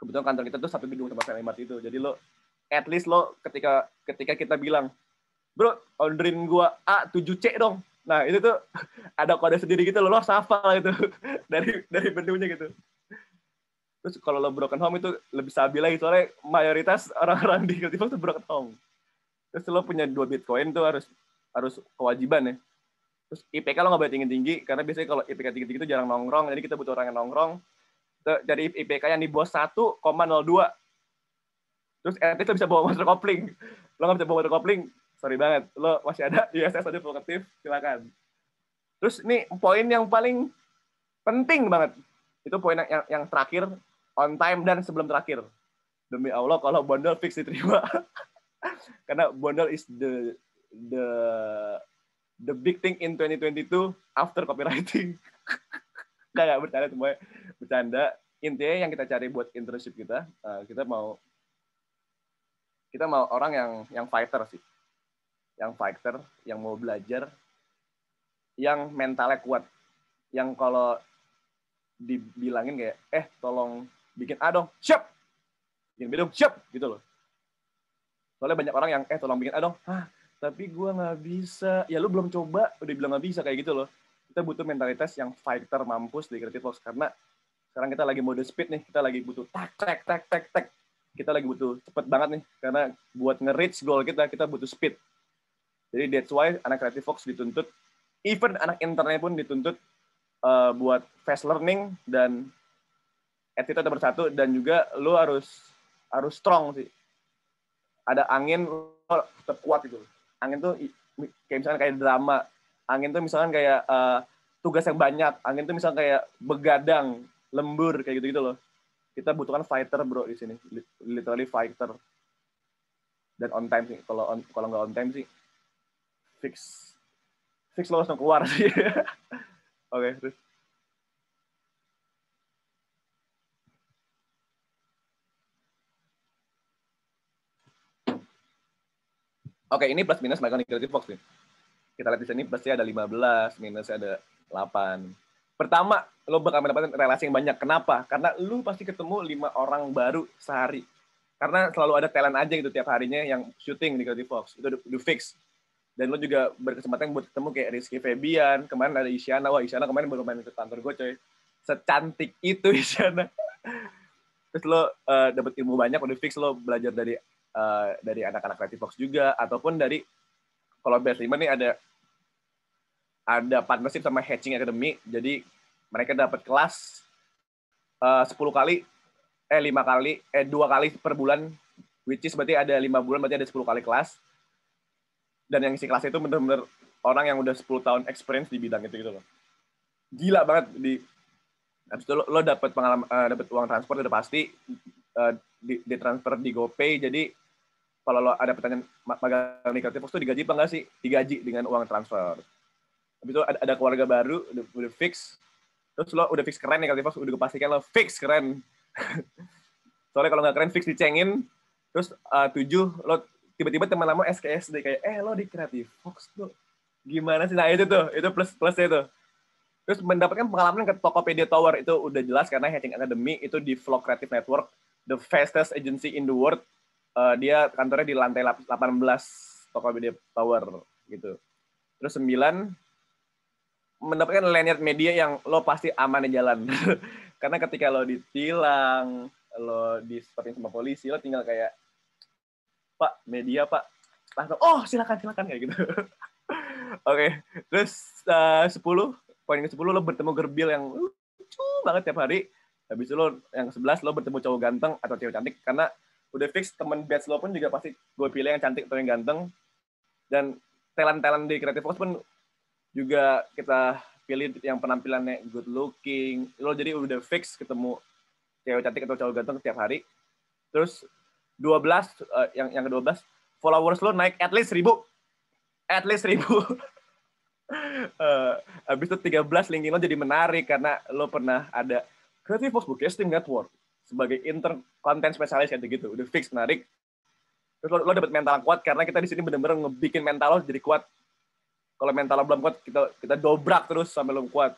kebetulan kantor kita tuh satu gedung sama Family Mart itu. Jadi lo at least lo ketika ketika kita bilang bro orderin gua A 7C dong. Nah itu tuh ada kode sendiri gitu lo, lo hafal gitu. Dari dari menunya gitu terus kalau lo broken home itu lebih stabil lagi soalnya mayoritas orang-orang di Creative tuh broken home terus lo punya dua bitcoin tuh harus harus kewajiban ya Terus IPK lo nggak boleh tinggi-tinggi, karena biasanya kalau IPK tinggi-tinggi itu jarang nongkrong, jadi kita butuh orang yang nongkrong. Jadi IPK yang di bawah 1,02. Terus least lo bisa bawa motor kopling. Lo nggak bisa bawa motor kopling, sorry banget. Lo masih ada ISS ada vokatif, silakan. Terus ini poin yang paling penting banget. Itu poin yang, yang terakhir, on time dan sebelum terakhir. Demi Allah, kalau bondol fix diterima. Karena bondol is the the the big thing in 2022 after copywriting. Nggak, nggak bercanda semuanya. Bercanda. Intinya yang kita cari buat internship kita, uh, kita mau kita mau orang yang yang fighter sih. Yang fighter, yang mau belajar, yang mentalnya kuat. Yang kalau dibilangin kayak, eh tolong bikin A dong, siap! Bikin B dong, siap! Gitu loh. Soalnya banyak orang yang, eh tolong bikin A dong, ah tapi gue nggak bisa ya lu belum coba udah bilang nggak bisa kayak gitu loh kita butuh mentalitas yang fighter mampus di Creative Fox karena sekarang kita lagi mode speed nih kita lagi butuh tak tak tak tak tak kita lagi butuh cepet banget nih karena buat nge-reach goal kita kita butuh speed jadi that's why anak Creative Fox dituntut even anak internet pun dituntut uh, buat fast learning dan attitude nomor satu dan juga lu harus harus strong sih. Ada angin tetap kuat itu angin tuh kayak misalnya kayak drama. Angin tuh misalnya kayak uh, tugas yang banyak. Angin tuh misalnya kayak begadang lembur kayak gitu gitu loh. Kita butuhkan fighter bro di sini. Literally fighter. Dan on time sih. Kalau on kalau nggak on time sih fix fix lo langsung keluar sih. Oke okay, terus Oke, ini plus minus Michael Creative Fox nih. Kita lihat di sini plusnya ada 15, minusnya ada 8. Pertama, lo bakal mendapatkan relasi yang banyak. Kenapa? Karena lo pasti ketemu lima orang baru sehari. karena selalu ada talent aja gitu tiap harinya yang syuting di Creative Fox itu udah fix dan lo juga berkesempatan buat ketemu kayak Rizky Febian kemarin ada Isyana wah Isyana kemarin baru main ke kantor gue coy secantik itu Isyana terus lo uh, dapet ilmu banyak udah fix lo belajar dari uh, dari anak-anak Creative Fox juga ataupun dari kalau BS5 nih ada ada partnership sama Hatching Academy jadi mereka dapat kelas uh, 10 kali eh lima kali eh dua kali per bulan which is berarti ada lima bulan berarti ada 10 kali kelas dan yang isi kelas itu bener-bener orang yang udah 10 tahun experience di bidang itu gitu loh gila banget di Habis itu lo, lo dapat pengalaman uh, dapat uang transport udah pasti uh, di, di transfer di GoPay. Jadi kalau lo ada pertanyaan magang di Kreatif itu digaji apa enggak sih? Digaji dengan uang transfer. Habis itu ada, ada keluarga baru udah, udah fix. Terus lo udah fix keren nih Kreatif udah kepastikan lo fix keren. Soalnya kalau nggak keren fix dicengin. Terus uh, tujuh lo tiba-tiba teman lama SKS kayak eh lo di Kreatif Fox tuh gimana sih? Nah itu tuh itu plus plusnya itu Terus mendapatkan pengalaman ke Tokopedia Tower itu udah jelas karena Hatching Academy itu di Flow Creative Network, the fastest agency in the world. Uh, dia kantornya di lantai 18 Tokopedia Tower gitu. Terus 9 mendapatkan lanyard media yang lo pasti aman di jalan. karena ketika lo ditilang, lo disepetin sama polisi, lo tinggal kayak Pak, media Pak. Langsung, oh silakan silakan kayak gitu. Oke, okay. terus uh, 10 poin ke-10 lo bertemu gerbil yang lucu banget tiap hari. Habis itu lo yang ke-11 lo bertemu cowok ganteng atau cewek cantik karena udah fix temen batch lo pun juga pasti gue pilih yang cantik atau yang ganteng. Dan talent-talent di Creative Force pun juga kita pilih yang penampilannya good looking. Lo jadi udah fix ketemu cewek cantik atau cowok ganteng tiap hari. Terus 12 uh, eh, yang yang ke-12 followers lo naik at least 1000. At least 1000. uh, habis itu 13 LinkedIn lo jadi menarik karena lo pernah ada Creative Fox Broadcasting Network sebagai inter content spesialis kayak gitu udah fix menarik. Terus lo, lo dapet mental kuat karena kita di sini benar-benar ngebikin mental lo jadi kuat. Kalau mental lo belum kuat kita kita dobrak terus sampai lo kuat.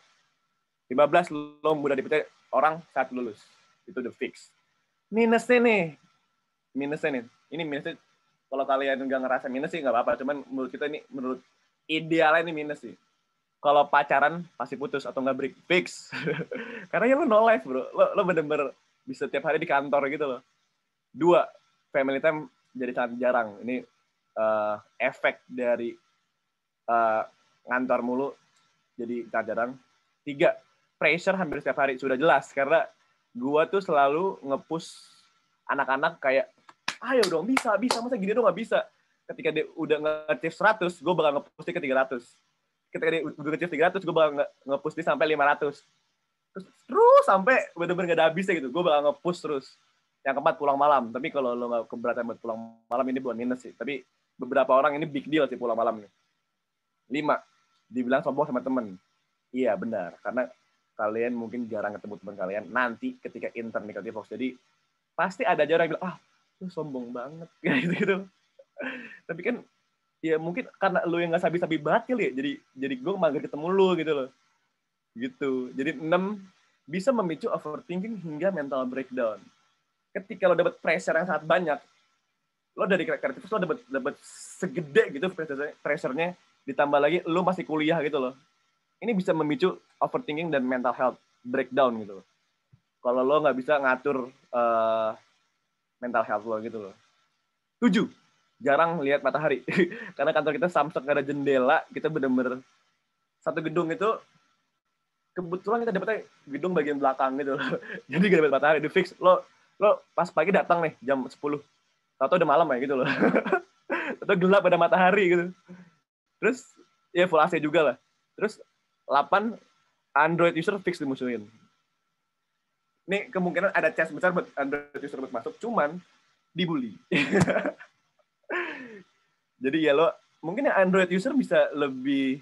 15 lo mudah dipercaya orang saat lulus. Itu udah fix. Minusnya nih. Minusnya nih ini minusnya kalau kalian nggak ngerasa minus sih nggak apa-apa. Cuman menurut kita ini menurut idealnya ini minus sih. Kalau pacaran pasti putus atau nggak break fix. Karena ya lo no life bro. Lo, lo bener-bener bisa tiap hari di kantor gitu loh. Dua, family time jadi sangat jarang. Ini uh, efek dari uh, ngantor mulu jadi sangat jarang. Tiga, pressure hampir setiap hari sudah jelas karena gua tuh selalu ngepush anak-anak kayak ayo dong bisa bisa masa gini dong nggak bisa ketika dia udah nge-achieve 100, gue bakal nge-push dia ke 300. Ketika dia udah nge-achieve 300, gue bakal nge-push dia sampai 500. Terus, terus sampai bener-bener gak ada habisnya gitu. Gue bakal nge-push terus. Yang keempat, pulang malam. Tapi kalau lo gak keberatan buat pulang malam, ini bukan minus sih. Tapi beberapa orang ini big deal sih pulang malam nih. Lima, dibilang sombong sama temen. Iya, benar. Karena kalian mungkin jarang ketemu teman kalian nanti ketika intern di Fox. Jadi pasti ada aja orang yang bilang, ah, lu sombong banget. Kayak gitu, gitu tapi kan ya mungkin karena lu yang nggak sabi-sabi banget kali ya jadi jadi gue mager ketemu lu gitu loh gitu. Jadi enam bisa memicu overthinking hingga mental breakdown. Ketika lo dapat pressure yang sangat banyak lo dari kreatif lo dapat dapat segede gitu pressure-nya ditambah lagi lo masih kuliah gitu loh. Ini bisa memicu overthinking dan mental health breakdown gitu loh. Kalau lo nggak bisa ngatur uh, mental health lo gitu loh. Tujuh jarang lihat matahari. Karena kantor kita Samsung ada jendela kita bener-bener satu gedung itu kebetulan kita dapetnya gedung bagian belakang gitu loh. jadi gak dapat matahari. Di fix lo lo pas pagi datang nih jam 10 atau udah malam ya gitu loh. Atau gelap ada matahari gitu. Terus ya full AC juga lah. Terus 8 Android user fix dimusuhin. Ini kemungkinan ada chance besar buat Android user buat masuk cuman dibully. Jadi ya lo mungkin Android user bisa lebih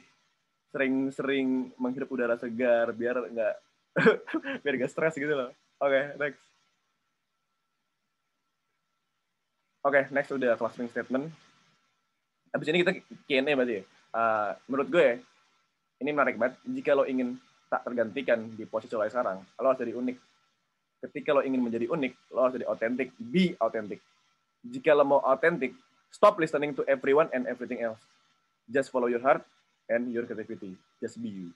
sering-sering menghirup udara segar biar nggak biar nggak stres gitu loh. Oke, okay, next. Oke, okay, next udah closing statement. Habis ini kita Q&A berarti. Uh, menurut gue ini menarik banget. Jika lo ingin tak tergantikan di posisi lo sekarang, lo harus jadi unik. ketika lo ingin menjadi unik, lo harus jadi otentik, be authentic. Jika lo mau otentik, stop listening to everyone and everything else. Just follow your heart and your creativity. Just be you.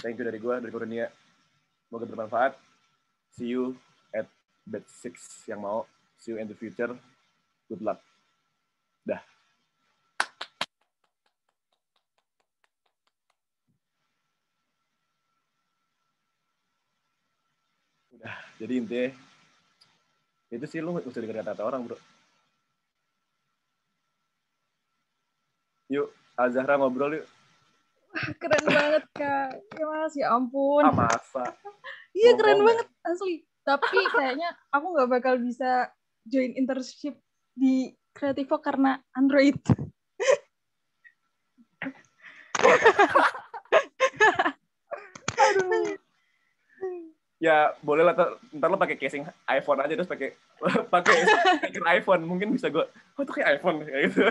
Thank you dari gue, dari Kurnia. Semoga bermanfaat. See you at bed 6 yang mau. See you in the future. Good luck. Dah. Udah. Jadi intinya itu sih lu mesti dengar kata orang, bro. Yuk, Azahra ngobrol yuk. Keren banget, Kak. Ya, Mas. Ya ampun. Ah, masa? Iya, keren banget. Asli. Tapi kayaknya aku nggak bakal bisa join internship di Creativo karena Android. Aduh. Ya boleh lah ntar lo pakai casing iPhone aja terus pakai pakai iPhone mungkin bisa gue oh tuh kayak iPhone kayak gitu.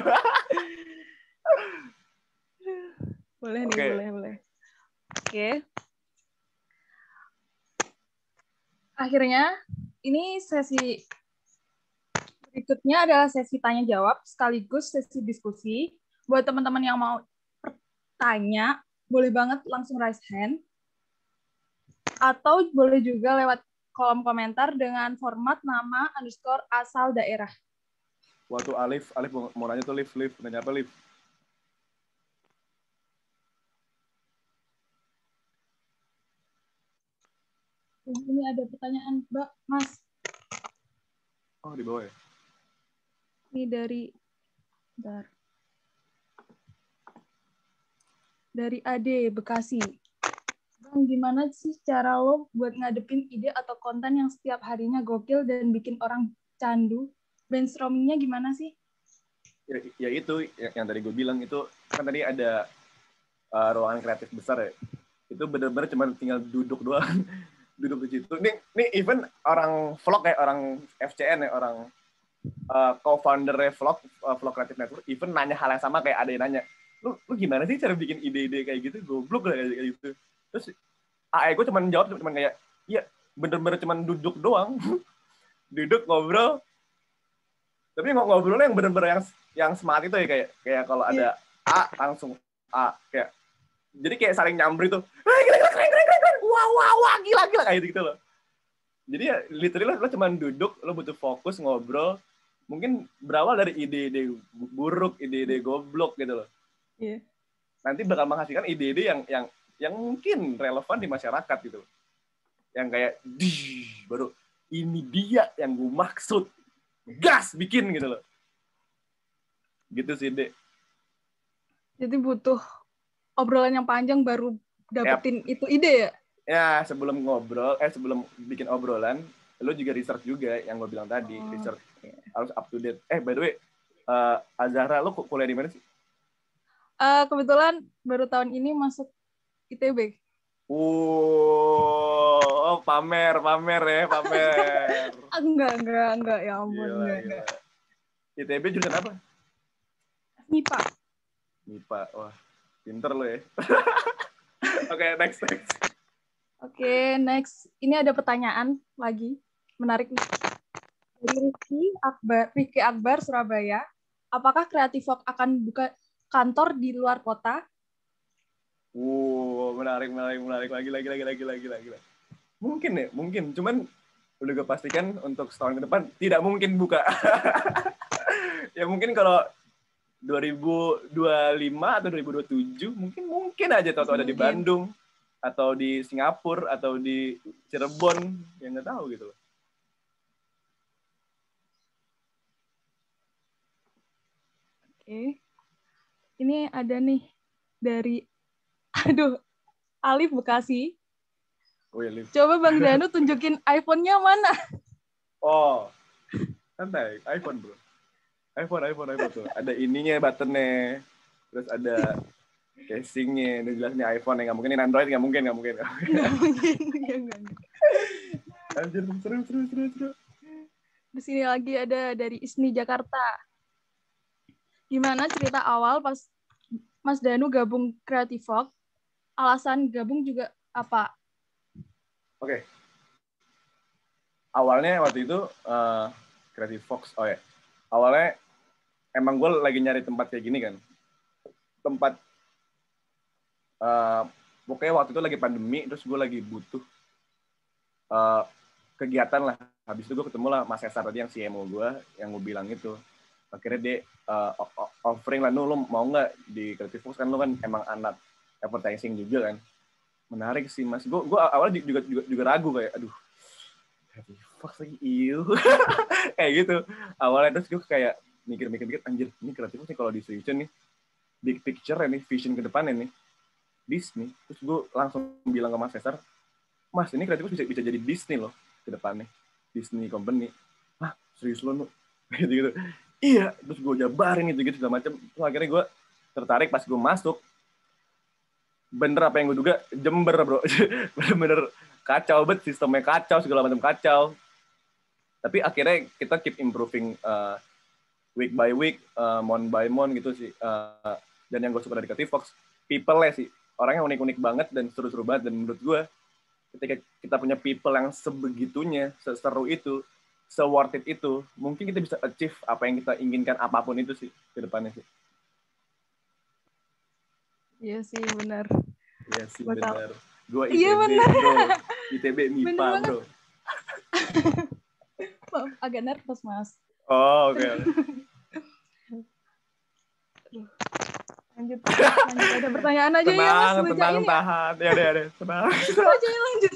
Boleh nih Oke. boleh boleh. Oke. Akhirnya ini sesi berikutnya adalah sesi tanya jawab sekaligus sesi diskusi. Buat teman-teman yang mau bertanya, boleh banget langsung raise hand. Atau boleh juga lewat kolom komentar dengan format nama underscore asal daerah. Waktu Alif, Alif mau, nanya tuh Liv, Liv, nanya apa Liv? Ini ada pertanyaan, Mbak, Mas. Oh di bawah ya. Ini dari bentar. Dari Ade Bekasi. Bang, gimana sih cara lo buat ngadepin ide atau konten yang setiap harinya gokil dan bikin orang candu? Brainstormingnya gimana sih? Ya, ya itu yang, yang tadi gue bilang itu kan tadi ada uh, ruangan kreatif besar ya. Itu bener-bener cuma tinggal duduk doang. duduk di situ. Nih, nih even orang vlog ya, orang FCN ya, orang uh, co-founder vlog, uh, vlog kreatif network, even nanya hal yang sama kayak ada yang nanya, lu, lu gimana sih cara bikin ide-ide kayak gitu? Goblok kayak gitu. Terus AE gue cuma jawab cuma kayak, iya bener-bener cuma duduk doang. duduk ngobrol. Tapi ng- ngobrolnya yang bener-bener yang yang smart itu ya kayak kayak kalau ada A langsung A kayak jadi kayak saling nyambri tuh. "Wah, gila, gila, keren, keren, Wah, wah, wah, gila, gila kayak gitu, gitu loh. Jadi ya literally lo, lo cuma duduk, lo butuh fokus ngobrol. Mungkin berawal dari ide-ide buruk, ide-ide goblok gitu loh. Iya. Nanti bakal menghasilkan ide-ide yang yang yang mungkin relevan di masyarakat gitu. loh. Yang kayak "Dih, baru ini dia yang gue maksud. Gas bikin gitu loh. Gitu sih, Dek. Jadi butuh obrolan yang panjang baru dapetin itu ide ya? Ya sebelum ngobrol eh sebelum bikin obrolan lo juga research juga yang gue bilang tadi Oh, research harus up to date eh by the way eh, Azahra lo ku- kuliah di mana sih Eh, kebetulan baru tahun ini masuk ITB. wow oh, pamer pamer ya pamer Ah, enggak, enggak, enggak. Ya ampun, Gila, enggak, gila. enggak. ITB jurusan apa MIPA. MIPA wah pinter lo ya oke next next Oke, next. Ini ada pertanyaan lagi. Menarik nih. Dari Rifki Akbar, Rifki Akbar, Surabaya. Apakah Creative Walk akan buka kantor di luar kota? wow menarik menarik menarik lagi lagi lagi lagi lagi lagi mungkin ya mungkin cuman udah gue pastikan untuk setahun ke depan tidak mungkin buka ya mungkin kalau 2025 atau 2027 mungkin mungkin aja tahu ada di. Bandung atau di Singapura atau di Cirebon yang nggak tahu gitu loh. Oke. Ini ada nih dari aduh Alif Bekasi. Oh ya, Liv. Coba Bang Danu tunjukin iPhone-nya mana? Oh, santai. iPhone bro. iPhone, iPhone, iPhone tuh. Ada ininya, buttonnya. Terus ada casingnya. Ini jelas nih iPhone. Nggak mungkin ini Android. Nggak mungkin, nggak mungkin. Nggak mungkin. Anjir, seru, seru, seru, seru. Di sini lagi ada dari Isni Jakarta. Gimana cerita awal pas Mas Danu gabung Creative Walk? Alasan gabung juga apa? Oke. awalnya waktu itu uh, Creative Fox, oh ya, awalnya emang gue lagi nyari tempat kayak gini kan, tempat uh, pokoknya waktu itu lagi pandemi, terus gue lagi butuh uh, kegiatan lah. Habis itu gue ketemu lah Mas Cesar tadi yang CMO gue, yang gue bilang itu. Akhirnya dia uh, offering lah, lu mau nggak di Creative Fox kan lu kan emang anak advertising juga kan. Menarik sih mas. Gue gue awalnya juga juga, juga ragu kayak, aduh Creative Fox lagi iu kayak gitu. Awalnya terus gue kayak mikir-mikir-mikir, anjir ini Creative Fox nih kalau di nih, big picture ini, vision ke depannya nih, Disney. Terus gue langsung bilang ke Mas Cesar, Mas ini Creative Fox bisa, bisa jadi Disney loh ke depannya. Disney Company. Ah, serius lo, gitu gitu iya. Terus gue jabarin gitu gitu segala macam terus akhirnya gue tertarik pas gue masuk. Bener apa yang gue duga jember bro. Bener-bener kacau bet sistemnya kacau segala macam kacau. Tapi akhirnya kita keep improving uh, week by week uh, month by month gitu sih. Uh, dan yang gue suka dari Creative Fox people sih orangnya unik-unik banget dan seru-seru banget. Dan menurut gue ketika kita punya people yang sebegitunya seseru itu se worth it itu mungkin kita bisa achieve apa yang kita inginkan apa pun itu sih ke depannya sih. Iya sih benar. Iya sih benar. Gua ITB iya, benar. bro. ITB MIPA bro. Maaf, agak nervous mas. Oh oke okay. lanjut. Lanjut ada pertanyaan aja tenang, ya mas tenang tenang tahan. Ya deh ya deh tenang. Aja lanjut.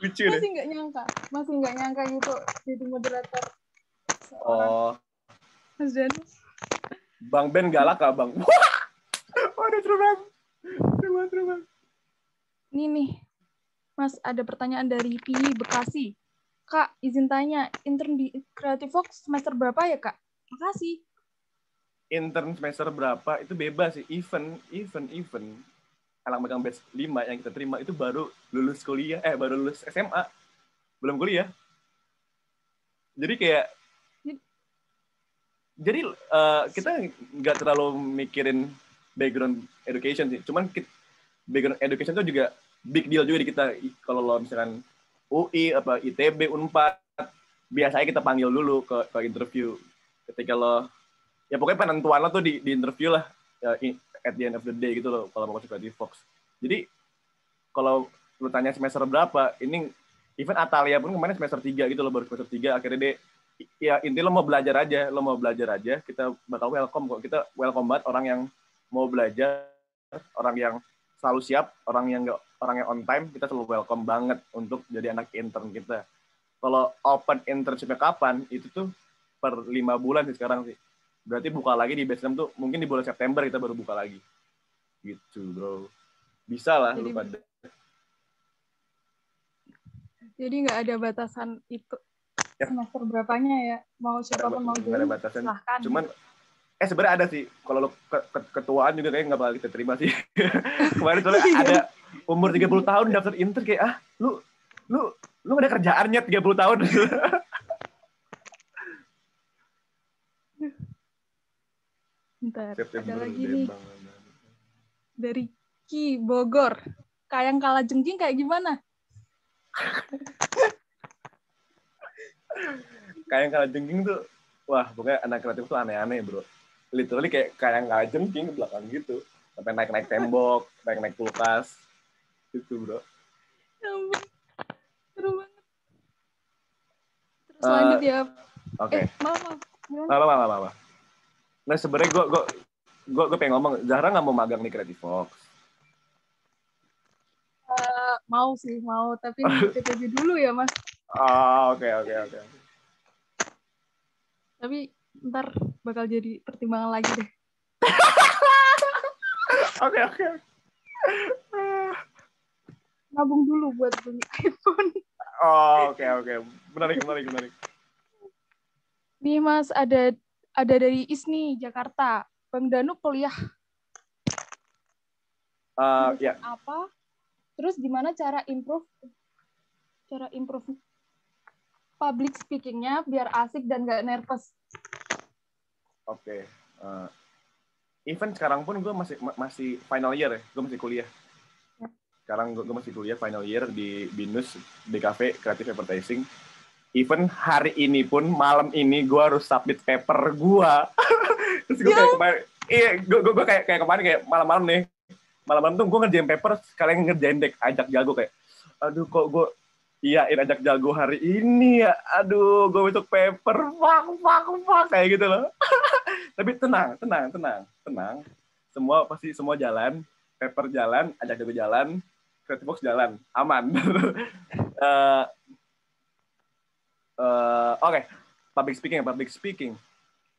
Lucu masih nggak nyangka masih nggak nyangka gitu jadi moderator oh. Mas Dan Bang Ben galak kah Bang? Waduh seru banget. Seru banget seru banget. Ini nih Mas ada pertanyaan dari Pi Bekasi. Kak izin tanya intern di Creative Fox semester berapa ya Kak? Makasih intern semester berapa itu bebas sih event event event anak megang batch 5 yang kita terima itu baru lulus kuliah, eh baru lulus SMA, belum kuliah. Jadi kayak jadi uh, kita nggak terlalu mikirin background education sih. Cuman kita, background education itu juga big deal juga di kita. Kalau lo misalkan UI apa ITB Unpad, biasanya kita panggil dulu ke, ke interview. Ketika lo ya pokoknya penentuan lo tuh di, di interview lah ya, at the end of the day gitu loh kalau mau masuk di Fox. Jadi kalau lu tanya semester berapa, ini even Atalia pun kemarin semester 3 gitu loh baru semester 3 akhirnya dia ya intinya lo mau belajar aja, lo mau belajar aja, kita bakal welcome kok. Kita welcome banget orang yang mau belajar, orang yang selalu siap, orang yang gak, orang yang on time, kita selalu welcome banget untuk jadi anak intern kita. Kalau open internshipnya kapan? Itu tuh per lima bulan sih sekarang sih berarti buka lagi di base tuh mungkin di bulan September kita baru buka lagi. Gitu bro. Bisa lah jadi, lu pada. Jadi nggak ada batasan itu ya. semester berapanya ya? Mau siapa pun mau jadi ada batasan. silahkan. cuman eh sebenarnya ada sih. Kalau lo ke, ke, ketuaan juga kayak nggak bakal kita terima sih. Kemarin soalnya ada umur 30 tahun daftar inter kayak ah lu lu lu ada kerjaannya 30 tahun Bentar, September ada lagi nih. Dari Ki Bogor. Kayak kalah jengking kayak gimana? kayak kalah jengking tuh, wah pokoknya anak kreatif tuh aneh-aneh bro. Literally kayak kayak kalah jengking ke belakang gitu. Sampai naik-naik tembok, naik-naik kulkas. Gitu bro. Ya ampun. Seru banget. Terus uh, lanjut ya. Oke. Okay. Eh, maaf, maaf. Maaf, maaf, maaf, maaf. Nah sebenarnya gue gue gue gue pengen ngomong Zahra nggak mau magang di Creative Fox. Uh, mau sih mau tapi PPJ dulu ya mas. Ah oke oke oke. Tapi ntar bakal jadi pertimbangan lagi deh. Oke oke. Nabung dulu buat beli iPhone. Oh oke okay, oke okay. menarik menarik menarik. Nih mas ada ada dari ISNI Jakarta. Bang Danu kuliah uh, ya. apa? Terus gimana cara improve cara improve public speakingnya biar asik dan gak nervous? Oke. Okay. Uh, eh, even sekarang pun gue masih masih final year ya, gue masih kuliah. Ya. sekarang gue, gue masih kuliah final year di BINUS BKV Creative Advertising even hari ini pun malam ini gue harus submit paper gue terus gue kayak kemarin iya gue gue kayak kayak kemarin kayak malam-malam nih. Malam-malam tuh gue ngerjain paper sekalian ngerjain deck ajak jago kayak aduh kok gue iyain ajak jago hari ini ya? Aduh gue untuk paper. Fuck fuck fuck kayak gitu loh. Tapi tenang tenang tenang tenang. Semua pasti semua jalan paper jalan ajak jago jalan creative box jalan aman. Uh, uh, oke okay. public speaking public speaking.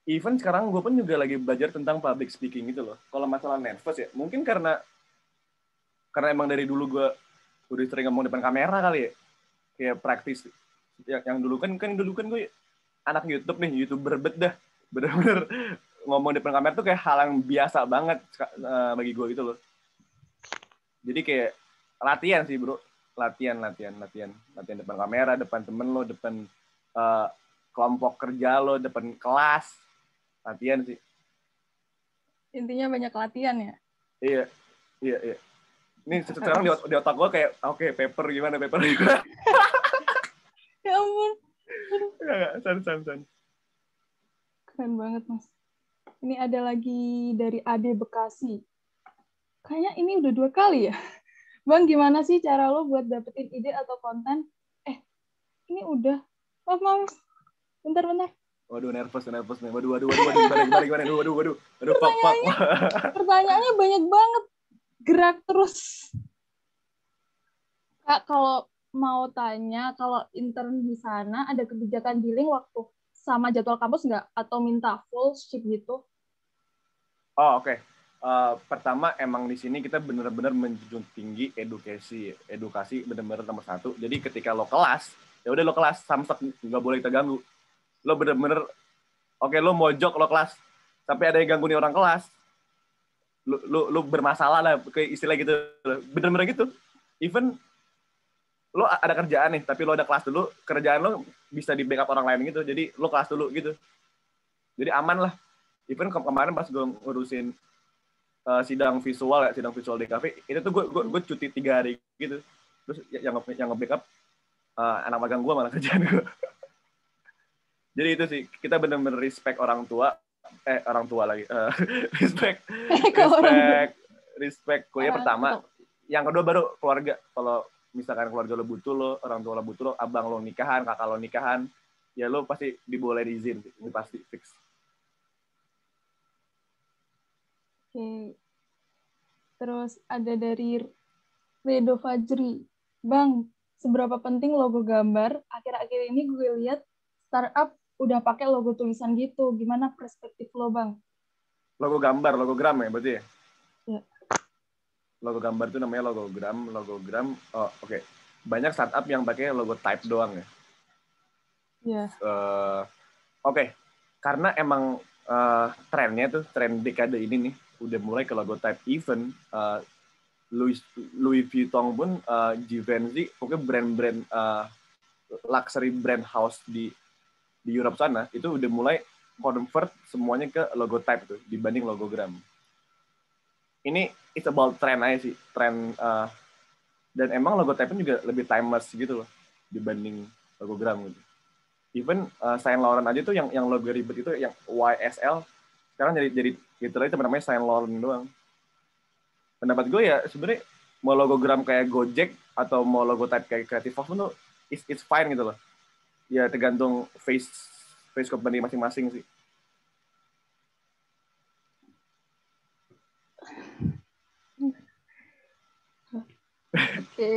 Even sekarang gue pun juga lagi belajar tentang public speaking gitu loh. Kalau masalah nervous ya mungkin karena karena emang dari dulu gue udah sering ngomong depan kamera kali ya. Kayak praktis yang, yang dulu kan kan dulu kan gue anak YouTube nih youtuber bet dah. Bener-bener ngomong depan kamera tuh kayak hal yang biasa banget uh, bagi gue gitu loh. Jadi kayak latihan sih bro. Latihan latihan latihan. Latihan depan kamera depan temen lo depan uh, kelompok kerja lo depan kelas. Latihan sih. Intinya banyak latihan ya? Iya iya iya. Ini sekarang di, di otak gue kayak oke okay, paper gimana paper gimana? Ya ampun. Enggak, san san san. Keren banget mas. Ini ada lagi dari Ade Bekasi. Kayaknya ini udah dua kali ya. Bang gimana sih cara lo buat dapetin ide atau konten? Eh ini udah maaf maaf bentar bentar Waduh nervous nervous nih. Waduh waduh waduh waduh gimana gimana gimana. Waduh waduh waduh. Waduh fuck fuck. Pertanyaannya banyak banget gerak terus. Kak, kalau mau tanya, kalau intern di sana ada kebijakan billing waktu sama jadwal kampus nggak? Atau minta full shift gitu? Oh, oke. Okay. Uh, pertama, emang di sini kita benar-benar menjunjung tinggi edukasi. Edukasi benar-benar nomor satu. Jadi ketika lo kelas, ya udah lo kelas, samsak nggak boleh terganggu. Lo benar-benar, oke okay, lo mojok lo kelas, sampai ada yang ganggu nih orang kelas, lu lu, lu bermasalah lah kayak istilah gitu. Bener-bener gitu. Even lo ada kerjaan nih tapi lo ada kelas dulu kerjaan lo bisa di backup orang lain gitu. Jadi lo kelas dulu gitu. Jadi aman lah. Even ke kemarin pas gue ngurusin uh, sidang visual ya sidang visual di cafe itu tuh gue gue cuti tiga hari gitu. Terus yang yang nge-backup uh, anak magang gue malah kerjaan gue jadi itu sih kita bener-bener respect orang tua eh orang tua lagi uh, respect respect respect kuliah pertama. yang kedua baru keluarga. Kalau misalkan keluarga lo butuh lo orang tua lo butuh lo abang lo nikahan kakak lo nikahan ya lo pasti diboleh izin ini pasti fix. Oke. Terus ada dari Redo Fajri. Bang seberapa penting logo gambar akhir-akhir ini gue lihat startup udah pakai logo tulisan gitu. Gimana perspektif lo, Bang? Logo gambar, logogram ya berarti ya? Ya. Logo gambar itu namanya logogram. Logogram, oh oke. Okay. Banyak startup yang pakai logo type doang ya? Iya. Uh, oke. Okay. Karena emang uh, trennya tuh, tren dekade ini nih, udah mulai ke logo type event. Uh, Louis Louis Vuitton pun uh, Givenchy pokoknya brand-brand uh, luxury brand house di di Europe sana itu udah mulai convert semuanya ke logo type tuh dibanding logogram. Ini it's about trend aja sih, trend uh, dan emang logo type juga lebih timeless gitu loh dibanding logogram gitu. Even uh, Saint Laurent aja tuh yang yang logo ribet itu yang YSL sekarang jadi jadi gitu itu namanya Saint Laurent doang. Pendapat gue ya sebenarnya mau logogram kayak Gojek atau mau logo type kayak Creative Fox tuh it's, it's fine gitu loh ya tergantung face face company masing-masing sih. Oke.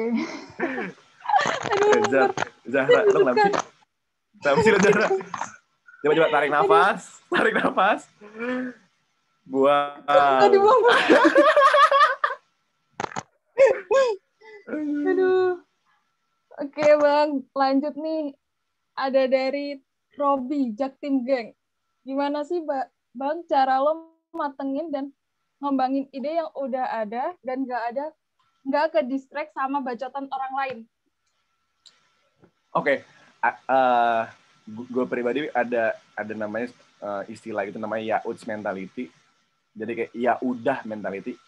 Aduh, Zah, Zahra, lo kenapa sih? Kenapa sih lo Zahra? Coba coba tarik nafas, tarik nafas. Buang. Aduh, Aduh. Oke, Bang. Lanjut nih ada dari Robi Jaktim Geng. Gimana sih Bang cara lo matengin dan ngembangin ide yang udah ada dan gak ada nggak ke distract sama bacotan orang lain? Oke, okay. uh, gue pribadi ada ada namanya uh, istilah itu namanya ya udah mentality. Jadi kayak ya udah mentality.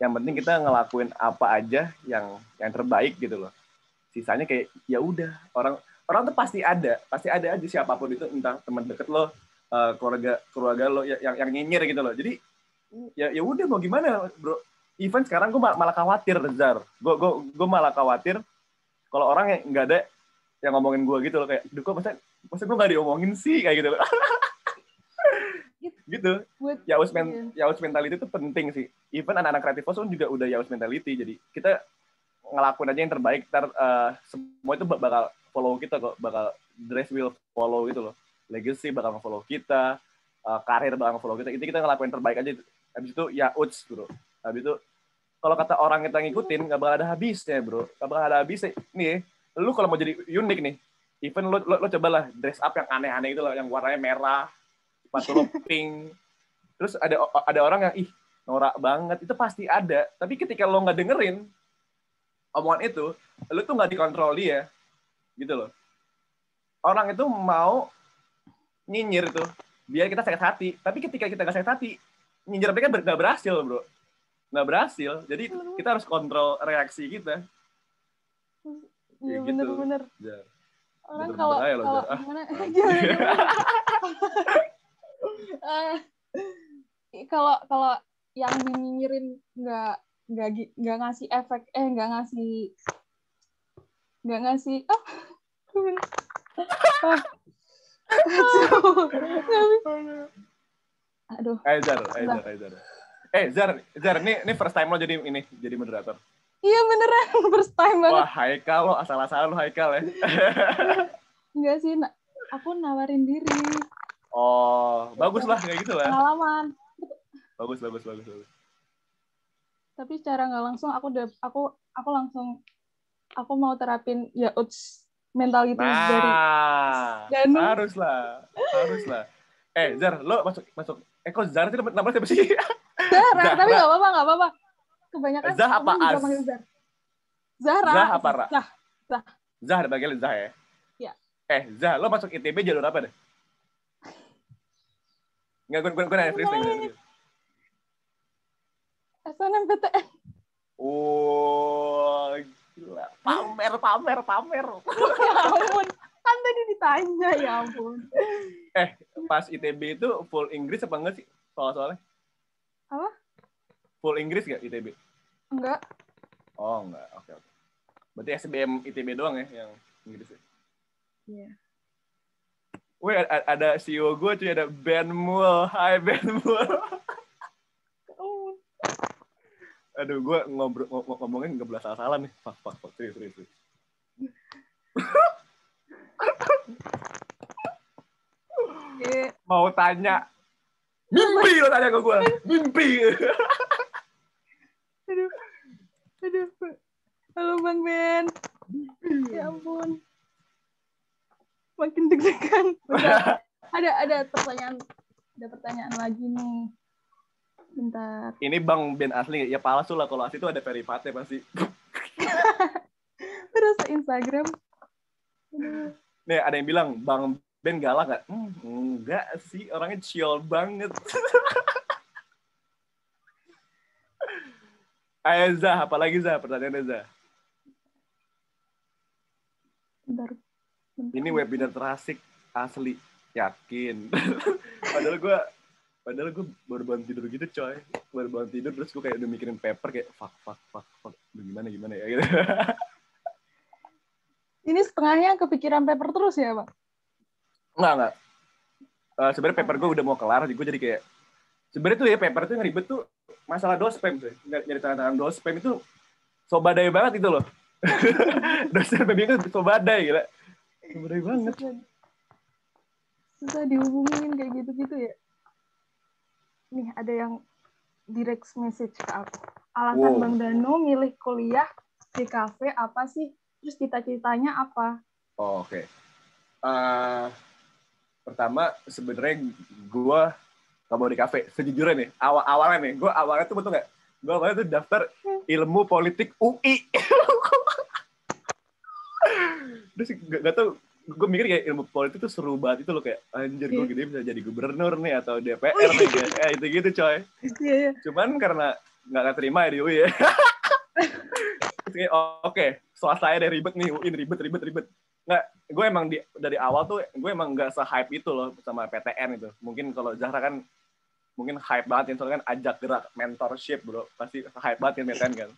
Yang penting kita ngelakuin apa aja yang yang terbaik gitu loh. Sisanya kayak ya udah orang orang tuh pasti ada pasti ada aja siapa pun itu entah teman deket lo uh, keluarga keluarga lo yang yang nyinyir gitu loh. Jadi ya ya udah mau gimana bro? Even sekarang gue malah khawatir Zar. Gue gue gue malah khawatir kalau orang yang nggak ada yang ngomongin gue gitu loh. Kayak duh kok masa masa gue nggak diomongin sih? Kayak gitu gitu. Yaus men yaus mentality itu penting sih. Even anak-anak kreatif pun juga udah yaus mentality. Jadi kita ngelakuin aja yang terbaik. Ntar uh, semua itu bakal follow kita kok. Bakal dress will follow gitu loh. Legacy bakal follow kita. Uh, karir bakal follow kita. Itu kita ngelakuin terbaik aja. Habis itu ya uts bro. Habis itu kalau kata orang kita ngikutin nggak bakal ada habisnya bro. Nggak bakal ada habisnya. Nih lu kalau mau jadi unik nih even lo, lo, lo cobalah dress up yang aneh-aneh itu loh yang warnanya merah sepatu pink terus ada ada orang yang ih norak banget. Itu pasti ada. Tapi ketika lo nggak dengerin omongan itu lo tuh nggak dikontrol dia. Gitu loh. Orang itu mau nyinyir tuh biar kita sakit hati. Tapi ketika kita nggak sakit hati nyinyir mereka nggak berhasil bro. Nggak berhasil. Jadi kita harus kontrol reaksi kita. Iya gitu. bener-bener. Ya. Orang kalau kalau gimana? uh, kalau kalau yang dinyinyirin nggak nggak nggak ngasih efek eh nggak ngasih nggak ngasih oh, aduh. Eh Zar eh Zar. Eh Zar. Eh Zar Zar ini ini first time lo jadi ini jadi moderator. Iya beneran first time banget. Wah Haikal lo asal-asalan lo Haikal ya. Enggak sih aku nawarin diri Oh, bagus lah kayak gitu lah. Pengalaman. Bagus, bagus, bagus, bagus. Tapi secara nggak langsung aku udah aku aku langsung aku mau terapin ya uts mental gitu nah, dari Danu. harus lah, harus lah. Eh, Zar, lo masuk masuk. Eh, kok Zar sih nama siapa sih? Zara, Zara. tapi nggak apa-apa, nggak apa-apa. Kebanyakan Zah apa As? Zar. Zara. Zah apa Ra? Zah. Zah. Zah, bagian Zah ya? Iya. Eh, Zah, lo masuk ITB jalur apa deh? Enggak, gue, gue, gue nanya freestyle. SNMPTN. Oh, gila. Pamer, pamer, pamer. ya ampun. Kan tadi ditanya, ya ampun. Eh, pas ITB itu full Inggris apa enggak sih soal-soalnya? Apa? Full Inggris gak ITB? Enggak. Oh, enggak. Oke, oke. Berarti SBM ITB doang ya yang Inggris ya? Iya. Yeah. Wih, ada CEO gue cuy, ada Ben Mul. Hai Ben Mul. Aduh, gue ngobrol ngomongin nggak belas salah nih. Fuck, fuck, fuck. Serius, serius. Mau tanya. Mimpi lo tanya ke gue. Mimpi. aduh. Aduh. Halo Bang Ben. Ya ampun makin deg-degan. ada ada pertanyaan ada pertanyaan lagi nih. Bentar. Ini Bang Ben asli ya palsu lah kalau asli itu ada verifatnya pasti. Terus Instagram. Nih ada yang bilang Bang Ben galak gak? Hmm, enggak sih, orangnya chill banget. Ayo Zah, apalagi Zah? Pertanyaannya Zah. Bentar, ini webinar terasik asli yakin padahal gue padahal gue baru bangun tidur gitu coy baru bangun tidur terus gue kayak udah mikirin paper kayak fuck fuck fuck fuck gimana gimana ya gitu ini setengahnya kepikiran paper terus ya pak Enggak, enggak. Uh, sebenarnya paper gue udah mau kelar, jadi gue jadi kayak sebenarnya tuh ya paper tuh yang ribet tuh masalah dospem tuh. Nyari tangan-tangan dospem itu sobadai banget itu loh. dosen pembimbing itu sobadai gila. Bener banget. Susah, susah dihubungin kayak gitu-gitu ya. Nih ada yang direct message ke aku. Alasan wow. Bang Dano milih kuliah di kafe apa sih? Terus cita-citanya apa? Oh, Oke. Okay. Uh, eh, pertama sebenarnya gue gak mau di kafe. Sejujurnya nih, awal awalnya nih, gue awalnya tuh betul nggak? Gue awalnya tuh daftar ilmu politik UI. terus gak, gak tau gue mikir kayak ilmu politik tuh seru banget itu loh kayak anjir gue yeah. gede bisa jadi gubernur nih atau DPR nih kayak, kayak itu gitu coy yeah, yeah. cuman karena nggak terima ya di UI ya. Oke, okay, swasta deh ribet nih, UI ribet, ribet, ribet. Nggak, gue emang di, dari awal tuh, gue emang nggak se-hype itu loh sama PTN itu. Mungkin kalau Zahra kan, mungkin hype banget ya, soalnya kan ajak gerak mentorship bro. Pasti hype banget ya PTN kan.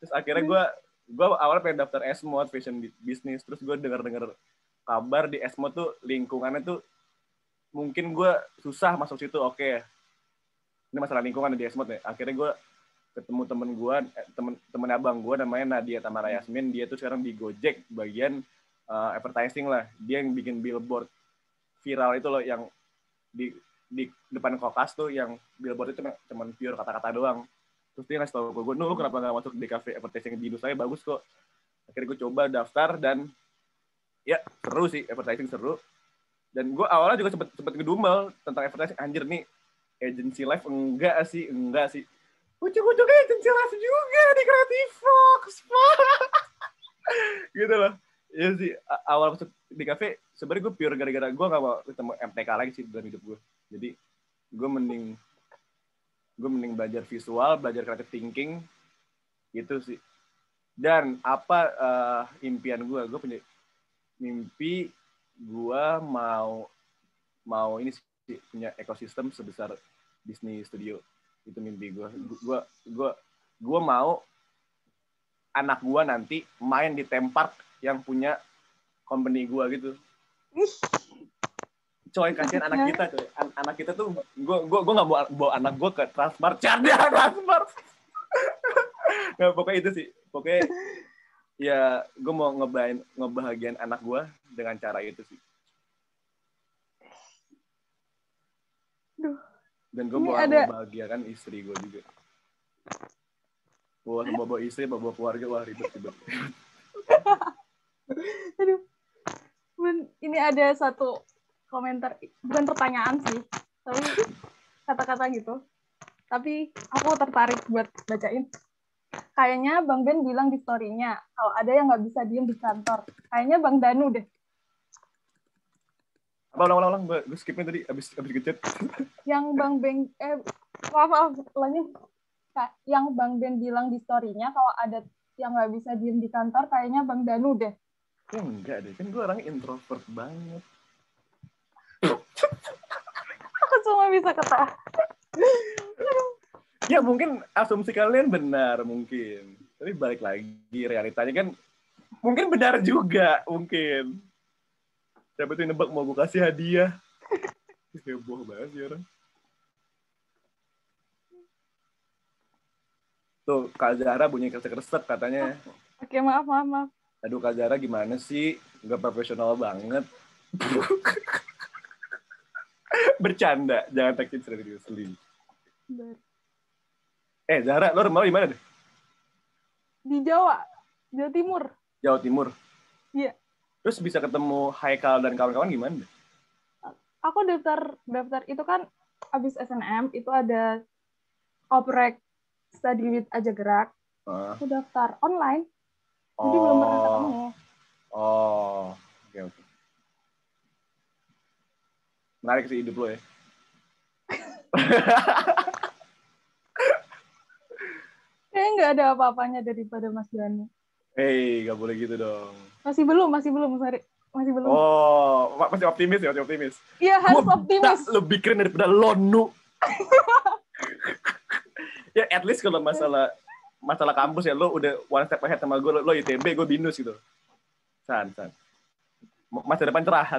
Terus akhirnya gue, gue awalnya pengen daftar Esmod, fashion business. Terus gue denger-denger kabar di Esmod tuh lingkungannya tuh mungkin gue susah masuk situ, oke. Okay. Ini masalah lingkungan di Esmod ya. Akhirnya gue ketemu temen gue eh, temen temen abang gue namanya Nadia Tamara Yasmin dia tuh sekarang di Gojek bagian uh, advertising lah dia yang bikin billboard viral itu loh yang di di depan kokas tuh yang billboard itu cuma pure kata-kata doang terus dia ngasih tau gue lu kenapa nggak masuk di cafe advertising di Indonesia bagus kok. Akhirnya gue coba daftar dan ya seru sih advertising seru. Dan gue awalnya juga sempet sempet ngedumel tentang advertising anjir nih agency life enggak sih enggak sih. Ujung-ujungnya jelas juga di Creative Fox gitu loh. Ya sih awal masuk di kafe sebenarnya gue pure gara-gara gue gak mau ketemu MTK lagi sih dalam hidup gue jadi gue mending gue mending belajar visual belajar creative thinking gitu sih. Dan apa uh, impian gue gue punya mimpi gue mau mau ini sih punya ekosistem sebesar Disney Studio. Itu mimpi gue gue gue gue mau anak gue nanti main di tempat yang punya company gue gitu coy kasihan anak kita coy. An anak kita tuh gue gue gue nggak bawa, bawa anak gue ke Transmart. Cari Transmart. Nah, pokoknya itu sih. Pokoknya ya gue mau ngebahagian ngebahagian anak gue dengan cara itu sih. Duh. Dan gue mau ada... membahagiakan istri gue juga. Wah, sama bawa istri, bawa keluarga, wah ribet ribet. Aduh, ini ada satu komentar, bukan pertanyaan sih, tapi kata-kata gitu. Tapi aku tertarik buat bacain. Kayaknya Bang Ben bilang di story-nya, kalau ada yang nggak bisa diem di kantor. Kayaknya Bang Danu deh. Apa ulang ulang ulang gue skipnya tadi abis abis gecet. yang Bang Ben eh maaf maaf ulangnya yang Bang Ben bilang di story-nya kalau ada yang nggak bisa diem di kantor kayaknya Bang Danu deh. Ya, enggak deh, kan gue orangnya introvert banget. Cuma bisa ketawa. ya mungkin asumsi kalian benar mungkin. Tapi balik lagi realitanya kan mungkin benar juga mungkin. Siapa tuh nebak mau gue kasih hadiah? Heboh banget sih orang. Tuh Kak Zahra bunyi kresek-kresek katanya. Oke maaf maaf maaf. Aduh Kak Zahra gimana sih? Nggak profesional banget bercanda jangan takut seriously eh Zahra lo rumah di mana deh di Jawa Jawa Timur Jawa Timur iya Terus bisa ketemu Haikal dan kawan-kawan gimana? Aku daftar daftar itu kan habis SNM itu ada oprek study with aja gerak. Uh. Aku daftar online. Oh. Jadi belum pernah ketemu. Oh, oke okay, oke. Okay. Menarik sih hidup lo ya. Kayaknya nggak ada apa-apanya daripada Mas Dani. Hei, nggak boleh gitu dong. Masih belum, masih belum, sorry. Masih belum. Oh, masih optimis ya, masih optimis. Iya, harus gua optimis. Lebih keren daripada Lonu. ya, at least kalau masalah masalah kampus ya, lo udah one step ahead sama gue, lo, lo ITB, gue binus gitu. San, san. Masa depan cerah,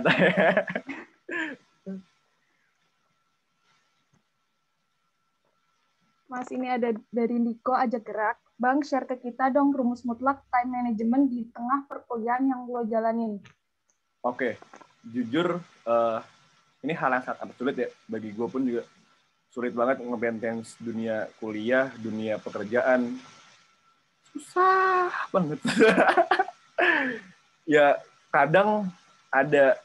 Mas, ini ada dari Niko aja gerak. Bang, share ke kita dong rumus mutlak time management di tengah perkuliahan yang lo jalanin. Oke, jujur uh, ini hal yang sangat sulit ya bagi gue pun juga sulit banget ngebenteng dunia kuliah, dunia pekerjaan. Susah banget. ya kadang ada,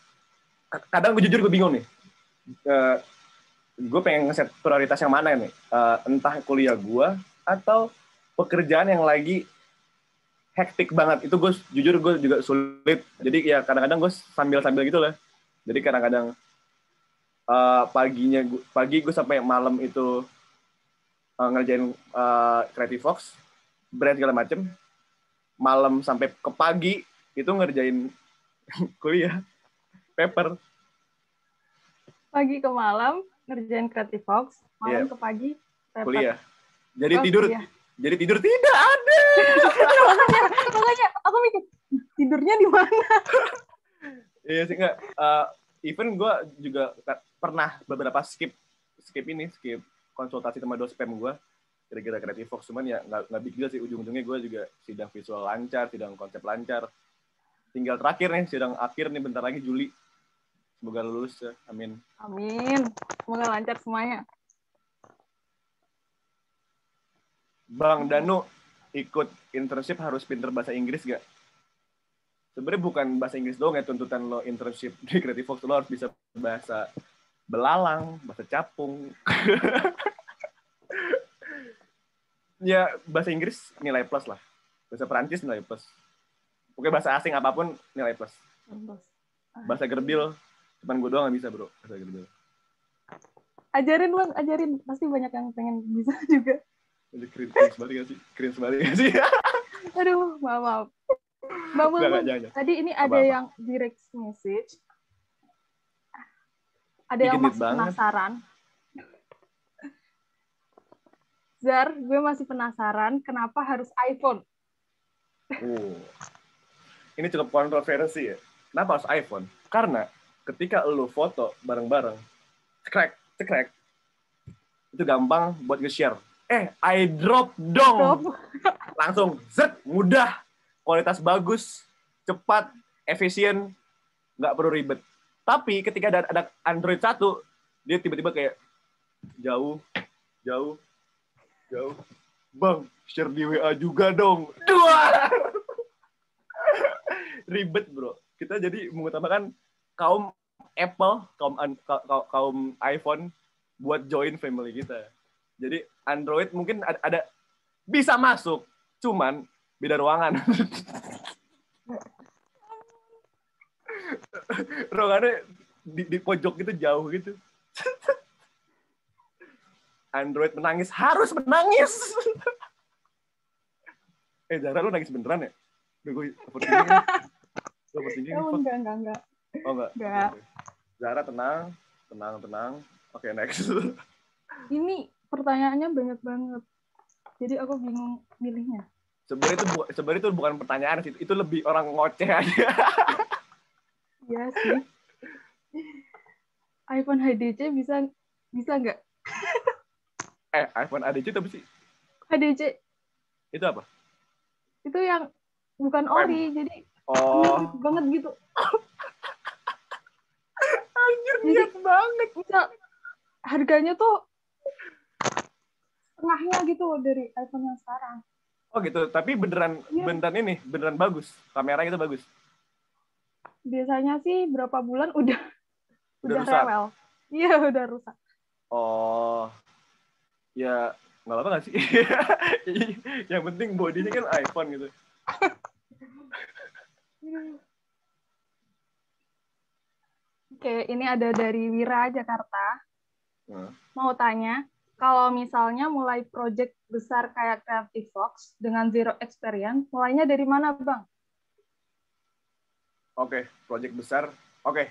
kadang gue jujur gue bingung nih. Uh, gue pengen ngeset prioritas yang mana nih? Uh, entah kuliah gue atau pekerjaan yang lagi hektik banget. Itu gue jujur gue juga sulit. Jadi ya kadang-kadang gue sambil sambil gitu lah. Jadi kadang-kadang uh, paginya gua, pagi gue sampai malam itu uh, ngerjain uh, Creative Fox, brand segala macem, malam sampai ke pagi itu ngerjain kuliah, paper. Pagi ke malam ngerjain Creative Fox, malam yeah. ke pagi paper. Kuliah. Jadi oh, tidur, kuliah. jadi tidur tidak ada. makanya, makanya aku mikir tidurnya di mana? Iya sih nggak. Uh, even gue juga pernah beberapa skip skip ini skip konsultasi sama dospem gue kira-kira kreatif fox cuman ya nggak big deal sih ujung-ujungnya gue juga sidang visual lancar sidang konsep lancar tinggal terakhir nih sidang akhir nih bentar lagi Juli semoga lulus ya amin amin semoga lancar semuanya Bang Danu ikut internship harus pinter bahasa Inggris gak? sebenarnya bukan bahasa Inggris doang ya tuntutan lo internship di Creative Fox lo harus bisa bahasa belalang, bahasa capung. ya bahasa Inggris nilai plus lah. Bahasa Perancis nilai plus. Oke bahasa asing apa pun nilai plus. Bahasa gerbil, cuman gue doang gak bisa bro bahasa gerbil. Ajarin bang, ajarin. Pasti banyak yang pengen bisa juga. Jadi cringe balik gak sih? Cringe balik gak sih? Aduh, maaf, maaf. Bang, bang, bang. Tadi ini ada apa, yang direct message. Ada yang masih banget. penasaran. Zar, gue masih penasaran kenapa harus iPhone. Oh. Ini cukup kontroversi ya. Kenapa harus iPhone? Karena ketika lo foto bareng-bareng, cekrek, cekrek, itu gampang buat nge-share. Eh, I drop dong. Drop. Langsung, zet, mudah kualitas bagus, cepat, efisien, nggak perlu ribet. Tapi ketika ada, ada Android satu, dia tiba-tiba kayak jauh, jauh, jauh. Bang, share di WA juga dong. Dua. ribet bro. Kita jadi mengutamakan kaum Apple, kaum kaum, kaum iPhone buat join family kita. Jadi Android mungkin ada, ada bisa masuk, cuman beda ruangan. Ruangannya di, di pojok gitu jauh gitu. Android menangis harus menangis! Eh Zara lu nangis beneran ya? Gue overthinking gue overthinking oh, enggak enggak enggak oh enggak. Enggak. Zara tenang. Tenang tenang. Oke okay, next. Ini pertanyaannya banyak banget. Jadi aku bingung milihnya. Sebenarnya itu sebenarnya itu bukan pertanyaan sih. Itu lebih orang ngoceh aja. Iya sih. iPhone HDC bisa bisa nggak eh iPhone HDC tapi sih? HDC itu apa? Itu yang bukan ori jadi oh. banget gitu niat banget bisa harganya tuh tengahnya gitu dari iPhone yang sekarang Oh gitu, tapi beneran ya. beneran ini beneran bagus, kameranya itu bagus. Biasanya sih berapa bulan udah udah, udah rusak. rewel. Iya udah rusak. Oh, ya nggak apa-apa nggak sih? Yang penting bodinya kan iPhone gitu. Oke, ini ada dari Wira Jakarta. Hmm. Mau tanya, kalau misalnya mulai project besar kayak Creative Fox dengan zero experience, mulainya dari mana, Bang? Oke, okay, project besar. Oke. Okay.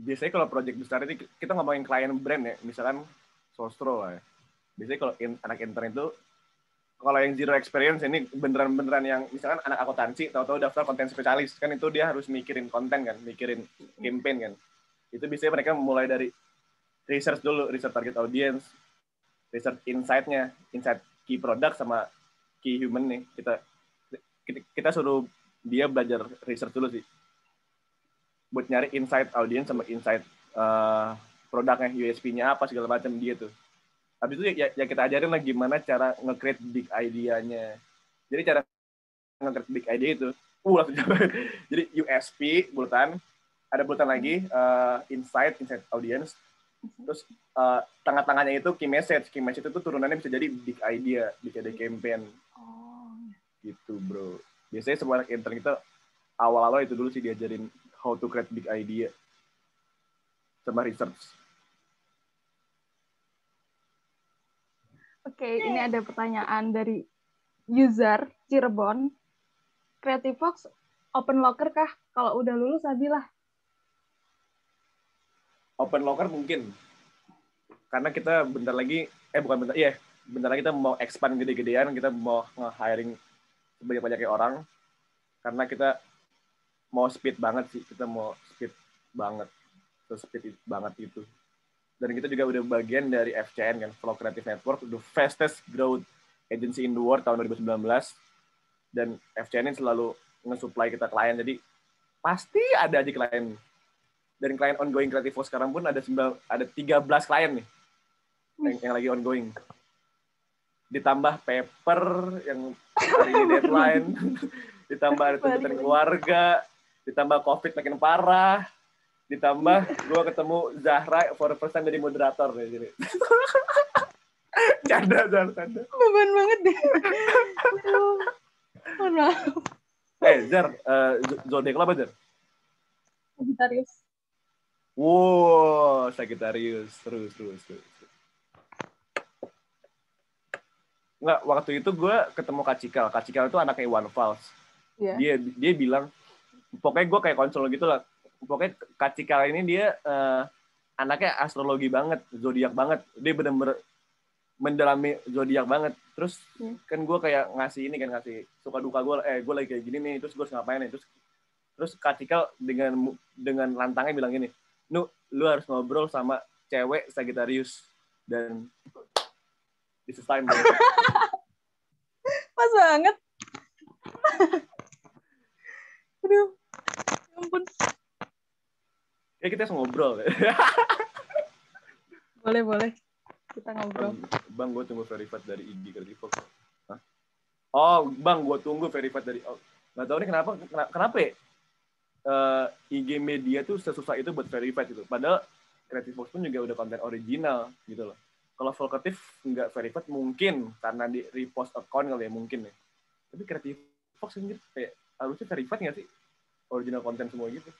Biasanya kalau project besar ini kita ngomongin klien brand ya, misalkan Sostro lah ya. Biasanya kalau in, anak intern itu kalau yang zero experience ini beneran-beneran yang misalkan anak akuntansi tahu-tahu daftar konten spesialis kan itu dia harus mikirin konten kan, mikirin campaign kan. Itu biasanya mereka mulai dari research dulu, research target audience, research insight-nya, insight key product sama key human nih. Kita kita, suruh dia belajar research dulu sih. Buat nyari insight audience sama insight uh, produknya, USP-nya apa segala macam dia tuh. Habis itu ya, ya kita ajarin lah gimana cara nge-create big idea-nya. Jadi cara nge-create big idea itu, uh langsung Jadi USP bulletin, ada bulletin lagi uh, insight, insight audience, Terus uh, tengah-tengahnya itu key message. Key message itu turunannya bisa jadi big idea, bisa jadi campaign. Oh. Gitu, bro. Biasanya semua anak intern kita awal-awal itu dulu sih diajarin how to create big idea. Sama research. Oke, Oke, ini ada pertanyaan dari user Cirebon. Creative Fox open locker kah? Kalau udah lulus Abilah. Open locker mungkin. Karena kita bentar lagi, eh bukan bentar, iya, bentar lagi kita mau expand gede-gedean, kita mau nge-hiring sebanyak-banyaknya orang. Karena kita mau speed banget sih, kita mau speed banget. Speed banget itu dan kita juga udah bagian dari FCN kan Flow Creative Network the fastest growth agency in the world tahun 2019 dan FCN ini selalu nge-supply kita klien jadi pasti ada aja klien dan klien ongoing Creative Force sekarang pun ada ada 13 klien nih. Yang, yang lagi ongoing. Ditambah paper yang hari ini deadline. Ditambah ada tuntutan keluarga. Ditambah covid makin parah. Ditambah gue ketemu Zahra for the first time jadi moderator nih jadi. Canda canda canda. Beban banget deh. Mohon maaf. Eh Zar uh, lo apa Zar Sagittarius wow Sagittarius terus terus terus Nggak, waktu itu gue ketemu Kak Cikal. Kak Cikal itu anaknya Iwan Fals. Yeah. Dia dia bilang, pokoknya gue kayak konsol gitu lah pokoknya Kak Cikal ini dia uh, anaknya astrologi banget, zodiak banget. Dia bener-bener mendalami zodiak banget. Terus hmm. kan gue kayak ngasih ini kan ngasih suka duka gue, eh gue lagi kayak gini nih, terus gue harus ngapain nih, terus terus Kak Cikal dengan dengan lantangnya bilang gini, nu lu harus ngobrol sama cewek Sagittarius dan this is time. Pas banget. Aduh, ya ampun. Ya kita harus ngobrol. Boleh boleh. Kita ngobrol. Bang, gue tunggu verified dari ID Hah? oh bang gue tunggu verified dari oh, nggak tahu nih kenapa kenapa ya uh, eh, IG media tuh sesusah itu buat verified itu padahal Creative Fox pun juga udah konten original gitu loh. Kalau Volkatif nggak verified mungkin. Karena di repost account kali ya mungkin ya. Tapi Creative Fox sendiri kayak harusnya verified nggak sih? Original konten semua gitu.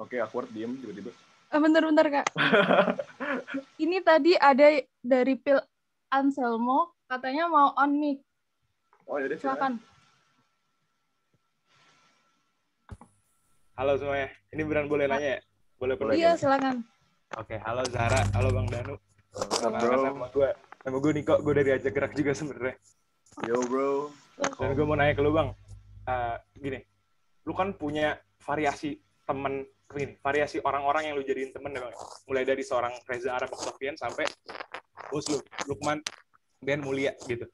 Oke, okay, awkward diem tiba-tiba. Uh, bentar, bentar, Kak. Ini tadi ada dari Pil Anselmo, katanya mau on mic. Oh, jadi silakan. Halo semuanya. Ini beneran boleh nanya ya? Boleh boleh. Iya, silakan. Oke, halo Zara, halo Bang Danu. Halo, bro. Nama gue, nama gue Niko, gue dari Ajak Gerak juga sebenarnya. Yo, bro. Dan gue mau nanya ke lu, Bang. Uh, gini, lu kan punya variasi temen begini, variasi orang-orang yang lu jadiin temen deh bang. Mulai dari seorang Reza Arab Sofian sampai bos lu, Lukman Ben Mulia gitu.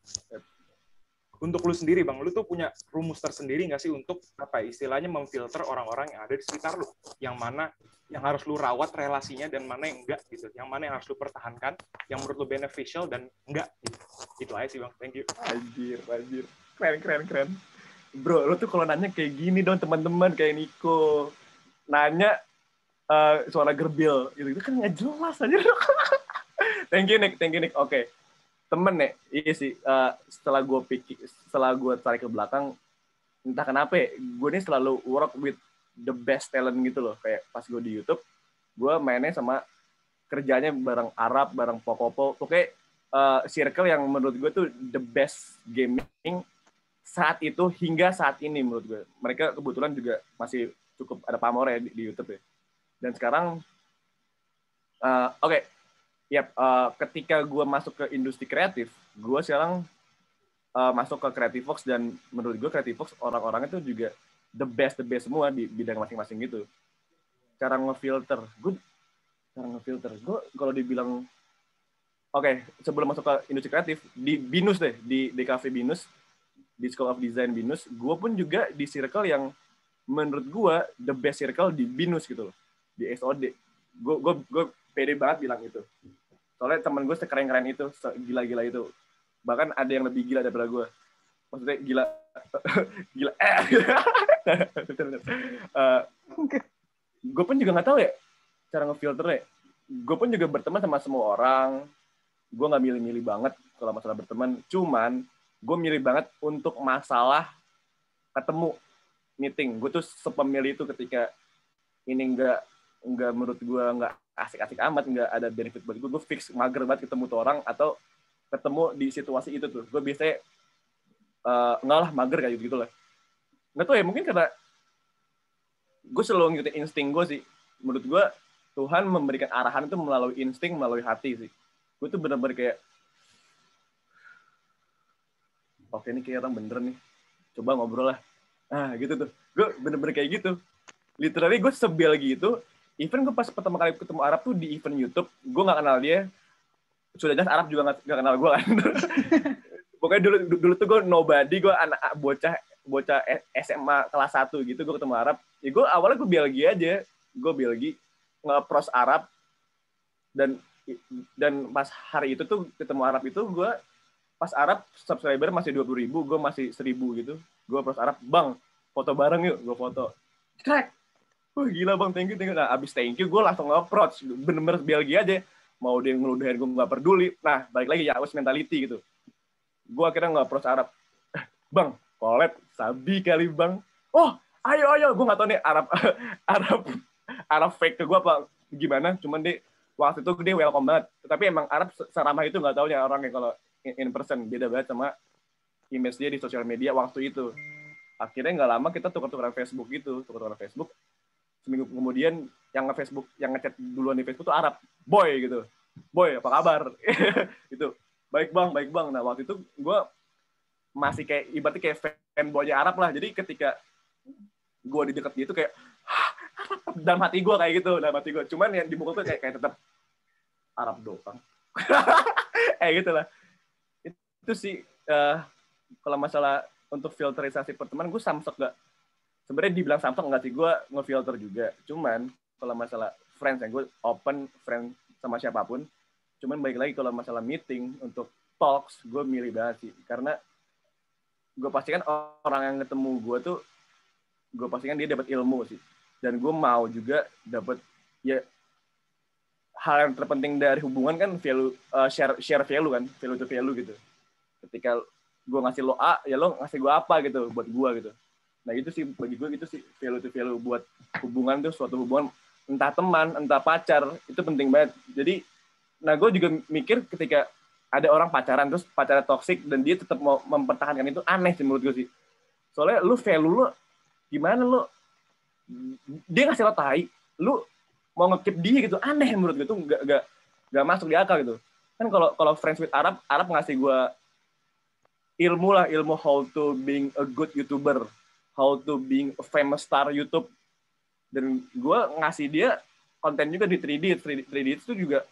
Untuk lu sendiri bang, lu tuh punya rumus tersendiri nggak sih untuk apa istilahnya memfilter orang-orang yang ada di sekitar lu, yang mana yang harus lu rawat relasinya dan mana yang enggak gitu, yang mana yang harus lu pertahankan, yang menurut lu beneficial dan enggak gitu. Itu aja sih bang, thank you. Anjir, anjir, keren keren keren. Bro, lu tuh kalau nanya kayak gini dong teman-teman kayak Niko nanya uh, suara gerbil gitu itu kan nggak jelas aja thank you Nick thank you Nick oke okay. Temen nih iya sih uh, setelah gue pikir setelah gue tarik ke belakang entah kenapa ya, gue ini selalu work with the best talent gitu loh kayak pas gue di YouTube gue mainnya sama kerjanya bareng Arab bareng Pokopo oke uh, circle yang menurut gue tuh the best gaming saat itu hingga saat ini menurut gue mereka kebetulan juga masih cukup ada pamor ya di, di YouTube ya. Dan sekarang, uh, oke, okay. Yep, uh, ketika gue masuk ke industri kreatif, gue sekarang uh, masuk ke Creative Fox dan menurut gue Creative Fox orang-orangnya tuh juga the best the best semua di bidang masing-masing gitu. Cara ngefilter, gue cara ngefilter, gue kalau dibilang oke okay, sebelum masuk ke industri kreatif di Binus deh di DKV Binus di School of Design Binus gue pun juga di circle yang menurut gue the best circle di binus gitu loh di SOD gue gue pede banget bilang itu soalnya temen gue sekeren keren itu gila gila itu. Bahkan ada yang lebih gila daripada gue. Maksudnya gila gila eh. Uh, gue pun juga nggak tahu ya cara ngefilter ya. Gue pun juga berteman sama semua orang. Gue nggak milih-milih banget kalau masalah berteman. Cuman gue milih banget untuk masalah ketemu meeting. Gue tuh sepemilih itu ketika ini nggak nggak menurut gue nggak asik-asik amat nggak ada benefit buat gue gue fix mager banget ketemu tuh orang atau ketemu di situasi itu tuh. Gue biasanya uh, nggak lah mager kayak gitu lah. Nggak tahu ya mungkin karena gue selalu ngikutin insting gue sih. Menurut gue Tuhan memberikan arahan itu melalui insting melalui hati sih. Gue tuh bener-bener kayak oke ini kayak orang bener nih. Coba ngobrol lah. Ah gitu tuh. Gue bener-bener kayak gitu. Literally gue sebel gitu even gue pas pertama kali ketemu Arab tuh di event YouTube gue nggak kenal dia. Sudah jelas Arab juga nggak kenal gue kan. Pokoknya dulu dulu tuh gue nobody gue anak bocah bocah SMA kelas 1 gitu gue ketemu Arab. Ya gue awalnya gue Belgia aja. Gue Belgia ngepros Arab. Dan dan pas hari itu tuh ketemu Arab itu gue pas Arab subscriber masih dua puluh ribu gue masih seribu gitu. Gue pros Arab bang foto bareng yuk gue foto. Crack wah gila bang. Thank you thank you. Nah abis thank you gue langsung approach bener-bener Belgia aja. Mau dia ngeludahin gue nggak peduli. Nah balik lagi ya harus mentality gitu. Gue akhirnya nggak approach Arab bang collab sabi kali bang. Oh ayo ayo. Gue nggak tahu nih Arab Arab Arab fake ke gue apa gimana. Cuman dia waktu itu dia welcome banget. Tapi emang Arab seramah itu nggak tahu ya orangnya kalau in person. Beda banget sama image dia di sosial media waktu itu. Akhirnya nggak lama kita tukar-tukaran Facebook gitu. Tukar-tukaran Facebook seminggu kemudian yang nge Facebook yang ngechat duluan di Facebook tuh Arab. Boy gitu. Boy apa kabar? Itu baik bang baik bang. Nah waktu itu gue masih kayak ibaratnya kayak fanboynya Arab lah. Jadi ketika gue di dekat dia itu kayak dalam hati gue kayak gitu dalam hati gue cuman yang di muka tuh kayak kayak tetap Arab doang. Eh gitu lah. Itu sih uh, kalau masalah untuk filterisasi pertemanan gue Samsung gak sebenarnya dibilang Samsung nggak sih gue ngefilter juga. Cuman kalau masalah friends yang gue open friend sama siapa pun cuman baik lagi kalau masalah meeting untuk talks gue milih banget sih. Karena gue pastikan orang yang ketemu gue tuh gue pastikan dia dapat ilmu sih. Dan gue mau juga dapat ya hal yang terpenting dari hubungan kan value uh, share share value kan value to value gitu. Ketika gue ngasih lo A ya lo ngasih gue apa gitu buat gue gitu nah itu sih bagi gue gitu sih value to value buat hubungan tuh suatu hubungan entah teman entah pacar itu penting banget. Jadi nah gue juga mikir ketika ada orang pacaran terus pacarnya toxic dan dia tetap mau mempertahankan itu aneh sih menurut gue sih. Soalnya lu value lo gimana lo dia ngasih lo tai lu mau ngekip dia gitu aneh menurut gue tuh gak, gak, gak masuk di akal gitu. Kan kalau kalau friends with Arab Arab ngasih gue ilmu lah ilmu how to being a good youtuber how to being a famous star YouTube. Dan gue ngasih dia konten juga di 3D 3D, 3D itu juga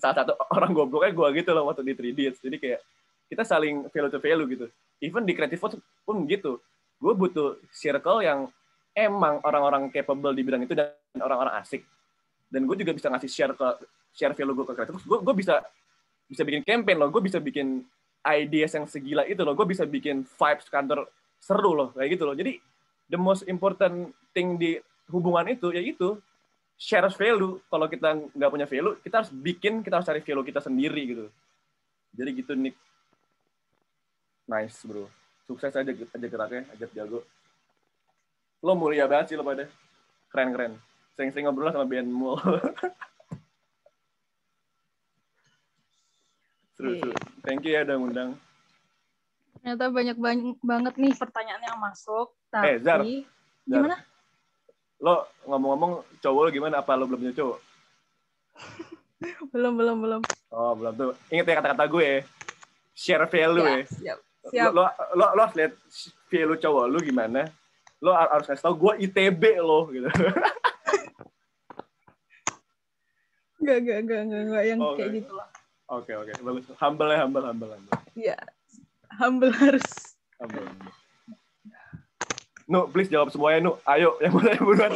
salah satu orang gobloknya gue gitu loh waktu di 3D jadi kayak kita saling value to value gitu. Even di creative pun gitu. Gue butuh circle yang emang orang-orang capable di bidang itu dan orang-orang asik. Dan gue juga bisa ngasih share ke share value gue ke kreatif gue gue bisa bisa bikin campaign loh. Gue bisa bikin ideas yang segila itu loh. Gue bisa bikin vibes kantor seru loh kayak gitu loh. Jadi the most important thing di hubungan itu ya itu share value. Kalau kita nggak punya value kita harus bikin kita harus cari value kita sendiri gitu. Jadi gitu Nick. Nice bro. Sukses aja aja geraknya aja jago. Lo mulia banget sih lo pada keren keren. Sering-sering ngobrol sama Ben Mul Seru, seru. Thank you ya udah ngundang. Ternyata banyak banyak banget nih pertanyaan yang masuk. Tapi Eh, Zar. gimana? Lo ngomong-ngomong cowok lo gimana? Apa lo belum punya cowok? belum belum belum. Oh, belum tuh. Ingat ya kata-kata gue ya. Share value ya. siap. Siap. Lo, lo, lo harus lihat value cowok lo gimana. Lo harus kasih tau gue ITB lo gitu. Enggak, enggak, enggak, enggak, enggak yang Oh, kayak gitu lah. Oke, oke. Bagus. Humble ya, humble, humble, humble. Iya. Humble harus. humble. Nu, please jawab semuanya, Nu. Ayo, yang mana yang buruan.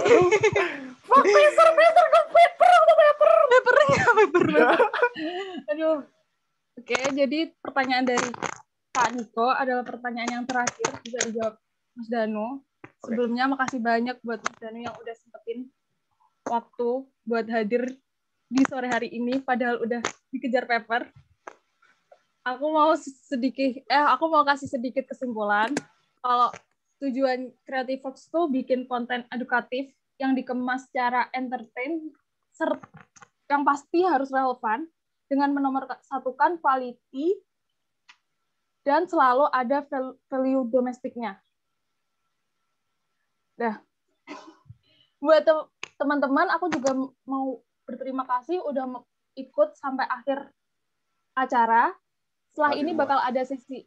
Fuck, Peser, Peser, gue paper, gue paper. Papernya, paper, paper. Aduh. Oke, jadi pertanyaan dari Pak Niko adalah pertanyaan yang terakhir bisa dijawab Mas Danu. Sebelumnya makasih banyak buat Mas Danu yang udah sempetin waktu buat hadir di sore hari ini padahal udah dikejar paper. Aku mau sedikit eh aku mau kasih sedikit kesimpulan kalau tujuan Creative Fox tuh bikin konten edukatif yang dikemas secara entertain, serta yang pasti harus relevan dengan menomorsatukan quality dan selalu ada value domestiknya. Nah, buat teman-teman, aku juga mau berterima kasih udah ikut sampai akhir acara. Setelah ini bakal ada sesi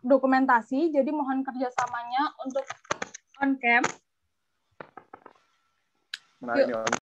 dokumentasi, jadi mohon kerjasamanya untuk on cam. Menarik